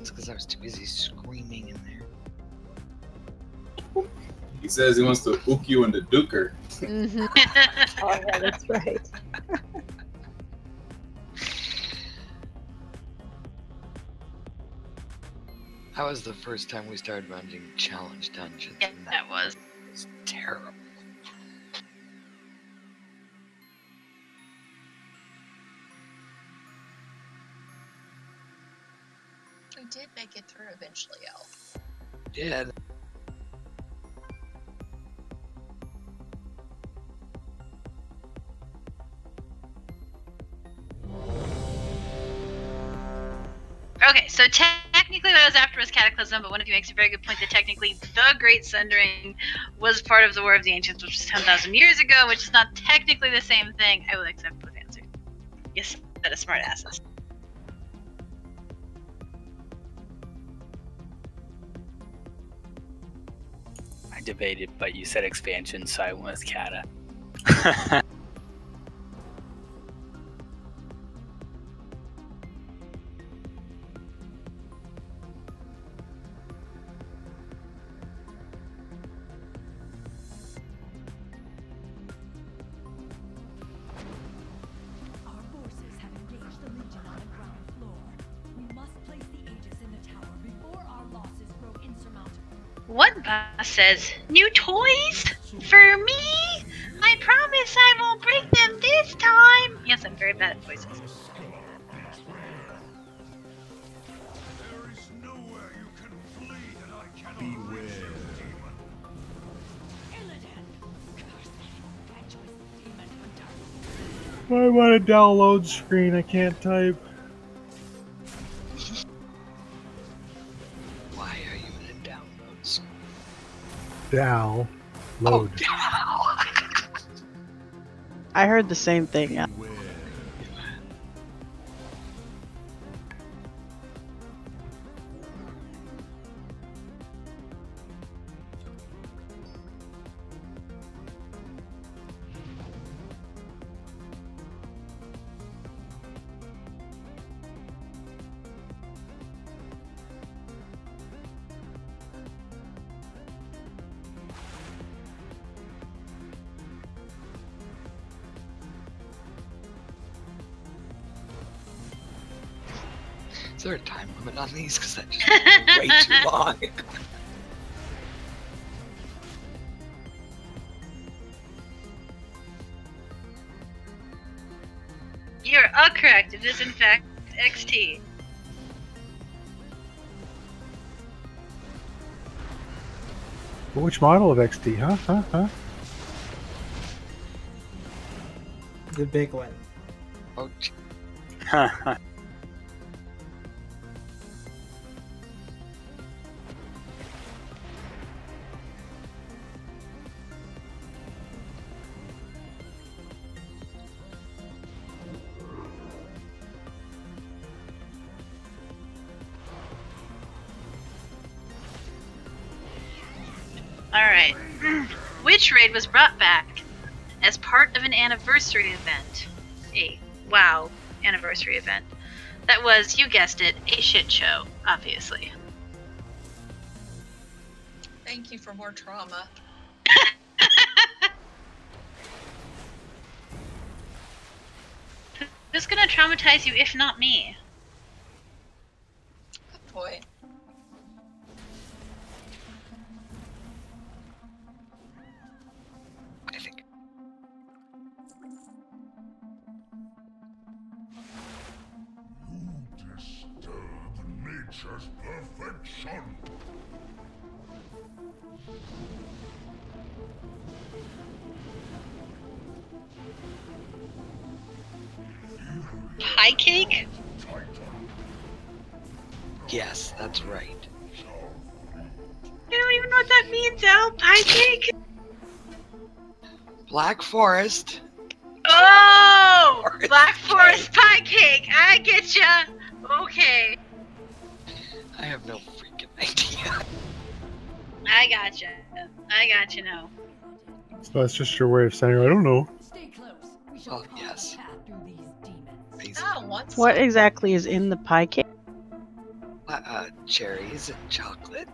Heard because I was too busy screaming in there. He says he wants to hook you in the duker. Mhm. Oh, yeah, that's right. That was the first time we started running challenge dungeons. Yeah, and that was. was terrible. Did. Okay, so technically what I was after was Cataclysm, but one of you makes a very good point that technically the Great Sundering was part of the War of the Ancients, which was 10,000 years ago, which is not technically the same thing. I will accept both answers. Yes, that is smart asses. Debated, but you said expansion, so I went with Cata. says, New toys? For me? I promise I won't break them this time. Yes, I'm very bad at voices. I want a download screen. I can't type. Dow. Oh, load. I heard the same thing. These? Because that just way too long. You're all correct. It is in fact XT. Which model of XT? Huh? Huh? Huh? The big one. Oh, j- Alright. Which raid was brought back as part of an anniversary event? A WoW anniversary event. That was, you guessed it, a shit show, obviously. Thank you for more trauma. Who's gonna traumatize you if not me? Good point. Black Forest. Oh! Black Forest pie cake! I get ya! Okay. I have no freaking idea. I gotcha. I gotcha now. So that's just your way of saying I don't know. Stay close. We shall Well, yes. a path through these demons. Oh, what's What exactly is in the pie cake? Uh, uh, cherries and chocolate.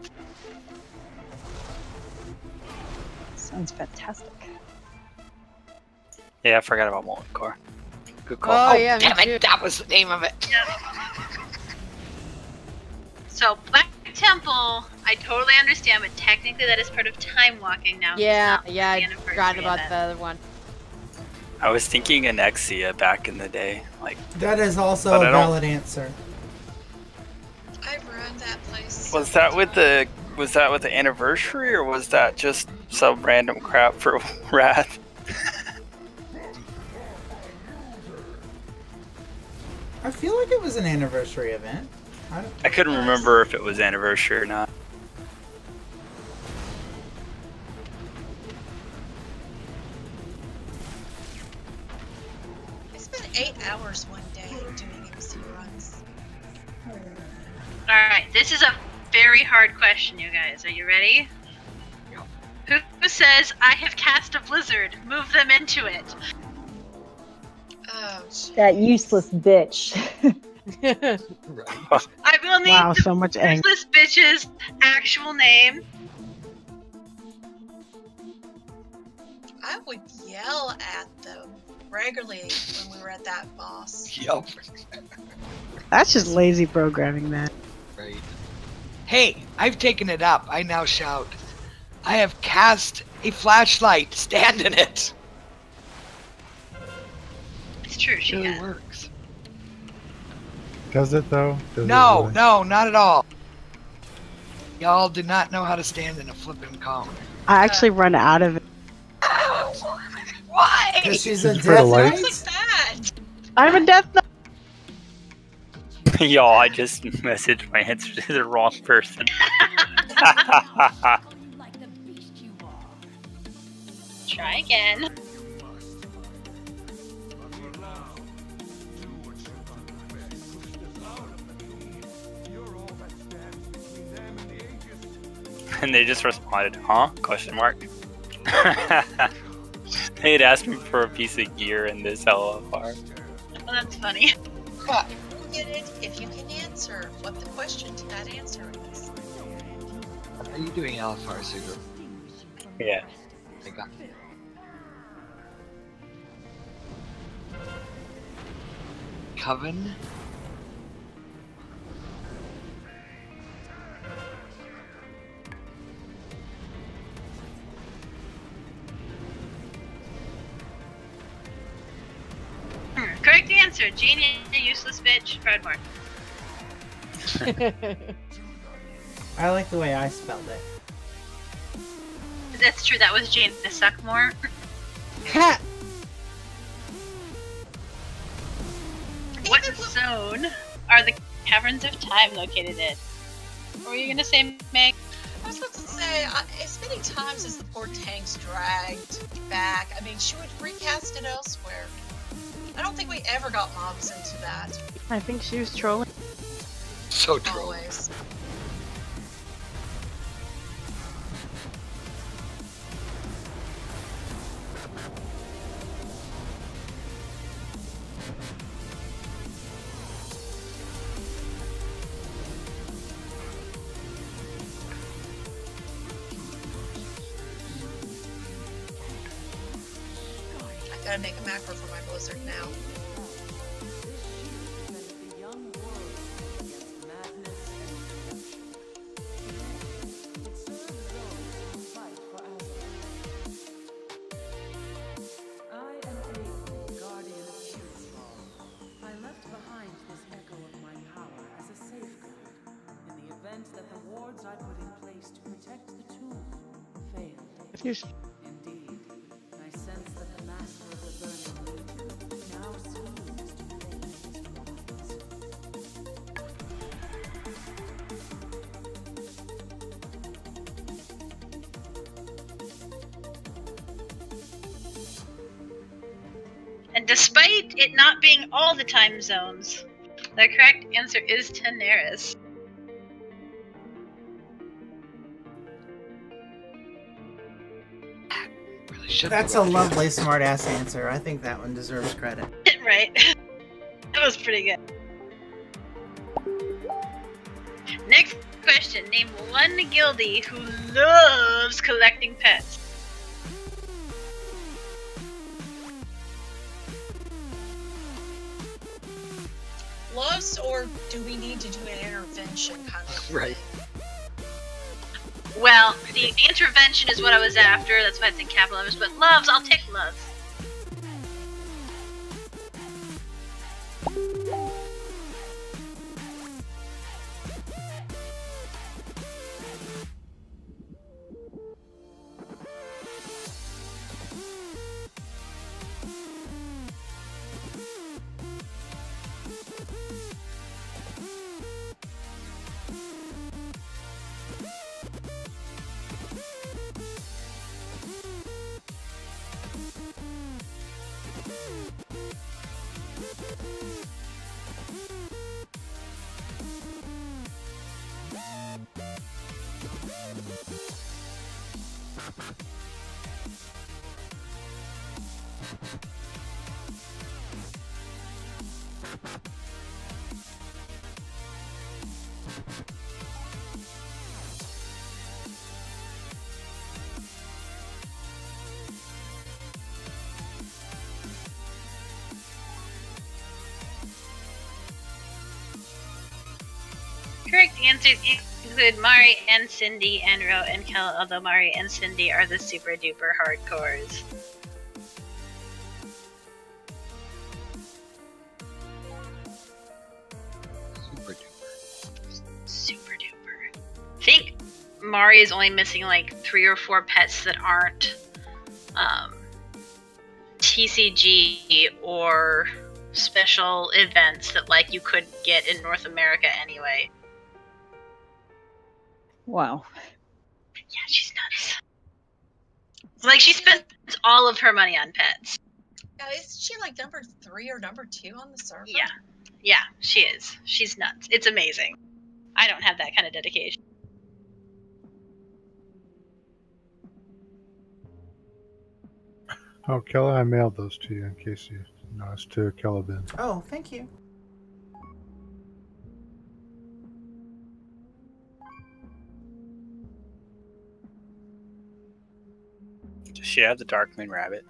Sounds fantastic. Yeah, I forgot about Molten Core. Good call. Oh, oh yeah, me damn too. it! That was the name of it. So, Black Temple, I totally understand, but technically that is part of time walking now. Yeah, yeah, I forgot about event. the other one. I was thinking Onyxia back in the day. Like, That is also But a I don't- valid answer. I've run that place. was that with the was that with the anniversary or was that just some random crap for Wrath? I feel like it was an anniversary event. I I couldn't remember if it was anniversary or not. I spent eight hours one day doing MC runs. Alright, this is a very hard question, you guys. Are you ready? Who, who says, I have cast a blizzard, move them into it? Oh. That useless bitch. I will need Wow, the so much anger. useless bitch's actual name. I would yell at them regularly when we were at that boss. Yup. That's just lazy programming, man. Right. Hey, I've taken it up. I now shout, I have cast a flashlight. Stand in it. It's true, It she really has. works. Does it though? Does it No, really? no, not at all. Y'all do not know how to stand in a flipping cone. I actually run out of it. Why? Because she's She's a afraid of death lights. knight? It's. I'm a death knight. Y'all, I just messaged my answer to the wrong person. like the beast you are. Try again. and they just responded, "Huh?" Question mark. they had asked me for a piece of gear in this LFR. Well, oh, that's funny. But you get it if you can answer what the question to that answer is. Are you doing LFR, Sugar? Yeah. I got Coven? Correct answer. Genie, useless bitch, Fredmore. I like the way I spelled it. That's true. That was Jane the Suckmore. what zone are the caverns of time located in? What were you gonna say, Meg? I was about to say, I, as many times as the poor tank's dragged back, I mean, she would recast it elsewhere. I don't think we ever got mobs into that. I think she was trolling. So true. Always. My blizzard now. All the time zones, the correct answer is Tanaris. Really That's a lovely, smart ass answer. I think that one deserves credit. right. that was pretty good. Next question. Name one guildie who loves collecting Right. Well, the intervention is what I was after. That's why it's in capital letters. But loves, I'll take loves. Include Mari and Cindy and Ro and Kel, although Mari and Cindy are the super duper hardcores. Super duper. Super duper. I think Mari is only missing like three or four pets that aren't um, TCG or special events that like you could get in North America anyway. Wow. Yeah, she's nuts. Like she spends all of her money on pets. Yeah, isn't she like number three or number two on the server? Yeah. Yeah, she is. She's nuts. It's amazing. I don't have that kind of dedication. Oh, Kela, I mailed those to you in case you noticed to Kela bin. Oh, thank you. Does she have the Darkmoon Rabbit?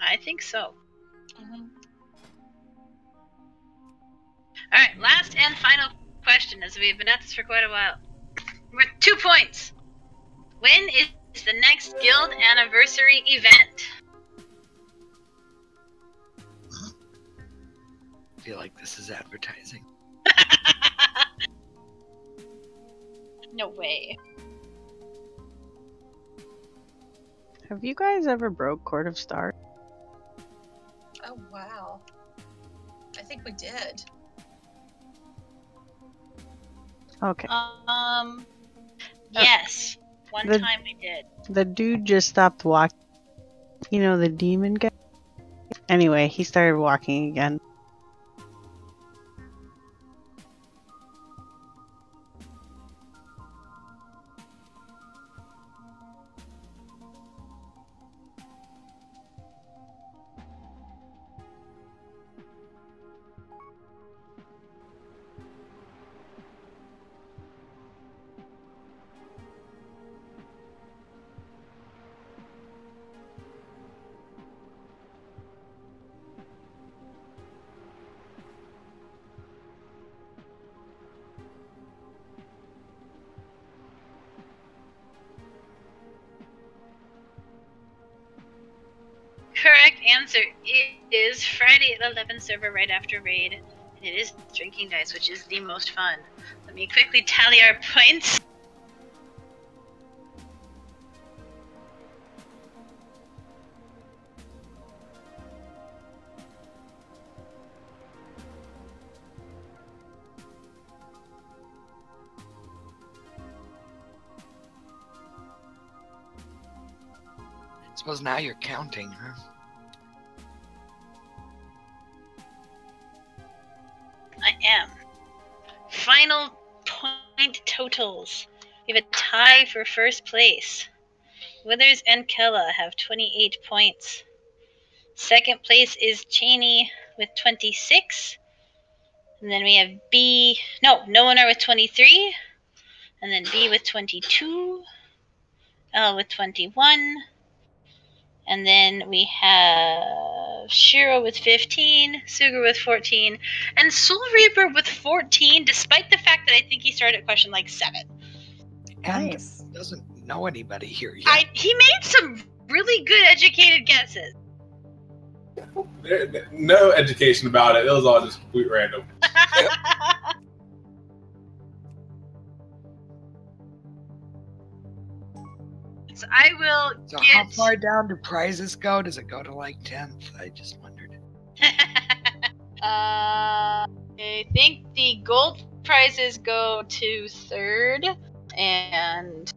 I think so. Mhm. All right, last and final question, as we've been at this for quite a while. We're two points. When is the next guild anniversary event? I feel like this is advertising. No way. Have you guys ever broke Court of Stars? Oh wow. I think we did. Okay. Um, yes. One The- time we did. The dude just stopped walking. You know, the demon guy? Anyway, he started walking again. 11 server right after raid. And it is drinking dice, which is the most fun. Let me quickly tally our points. I suppose now you're counting, huh? We have a tie for first place. Withers and Kela have 28 points. Second place is Cheney with 26. And then we have B. No, no one are with 23. And then B with 22. L with 21. And then we have Shiro with 15, Sugar with 14, and Soul Reaper with 14, despite the fact that I think he started at question like 7. And doesn't know anybody here yet. I, he made some really good educated guesses. There, there- no education about it. It was all just complete random. I will So get. how far down do prizes go? Does it go to like tenth? I just wondered. Uh, I think the gold prizes go to third, and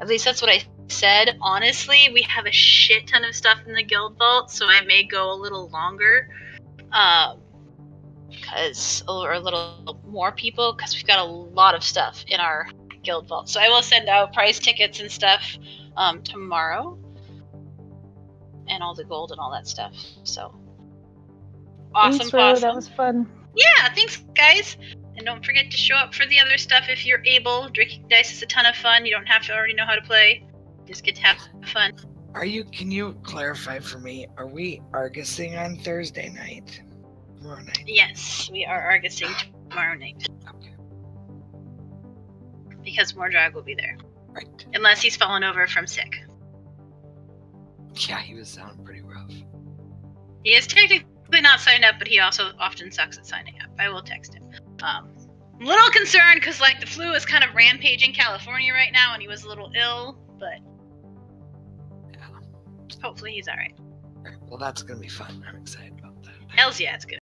at least that's what I said. Honestly, we have a shit ton of stuff in the guild vault, so I may go a little longer. Um, because or a little more people, because we've got a lot of stuff in our guild vault. So I will send out prize tickets and stuff um, tomorrow, and all the gold and all that stuff. So awesome, Thanks, awesome. That was fun. Yeah, thanks, guys. And don't forget to show up for the other stuff if you're able. Drinking dice is a ton of fun. You don't have to already know how to play. Just get to have fun. Are you? Can you clarify for me? Are we Argusing on Thursday night? Tomorrow night. Yes, we are Argusing tomorrow night. Because Mordrag will be there. Right. Unless he's fallen over from sick. Yeah, he was sounding pretty rough. He is technically not signed up, but he also often sucks at signing up. I will text him. Um, I'm a little concerned because like the flu is kind of rampaging California right now, and he was a little ill, but hopefully he's all right. Well, that's gonna be fun. I'm excited about that. Hell's yeah, it's good.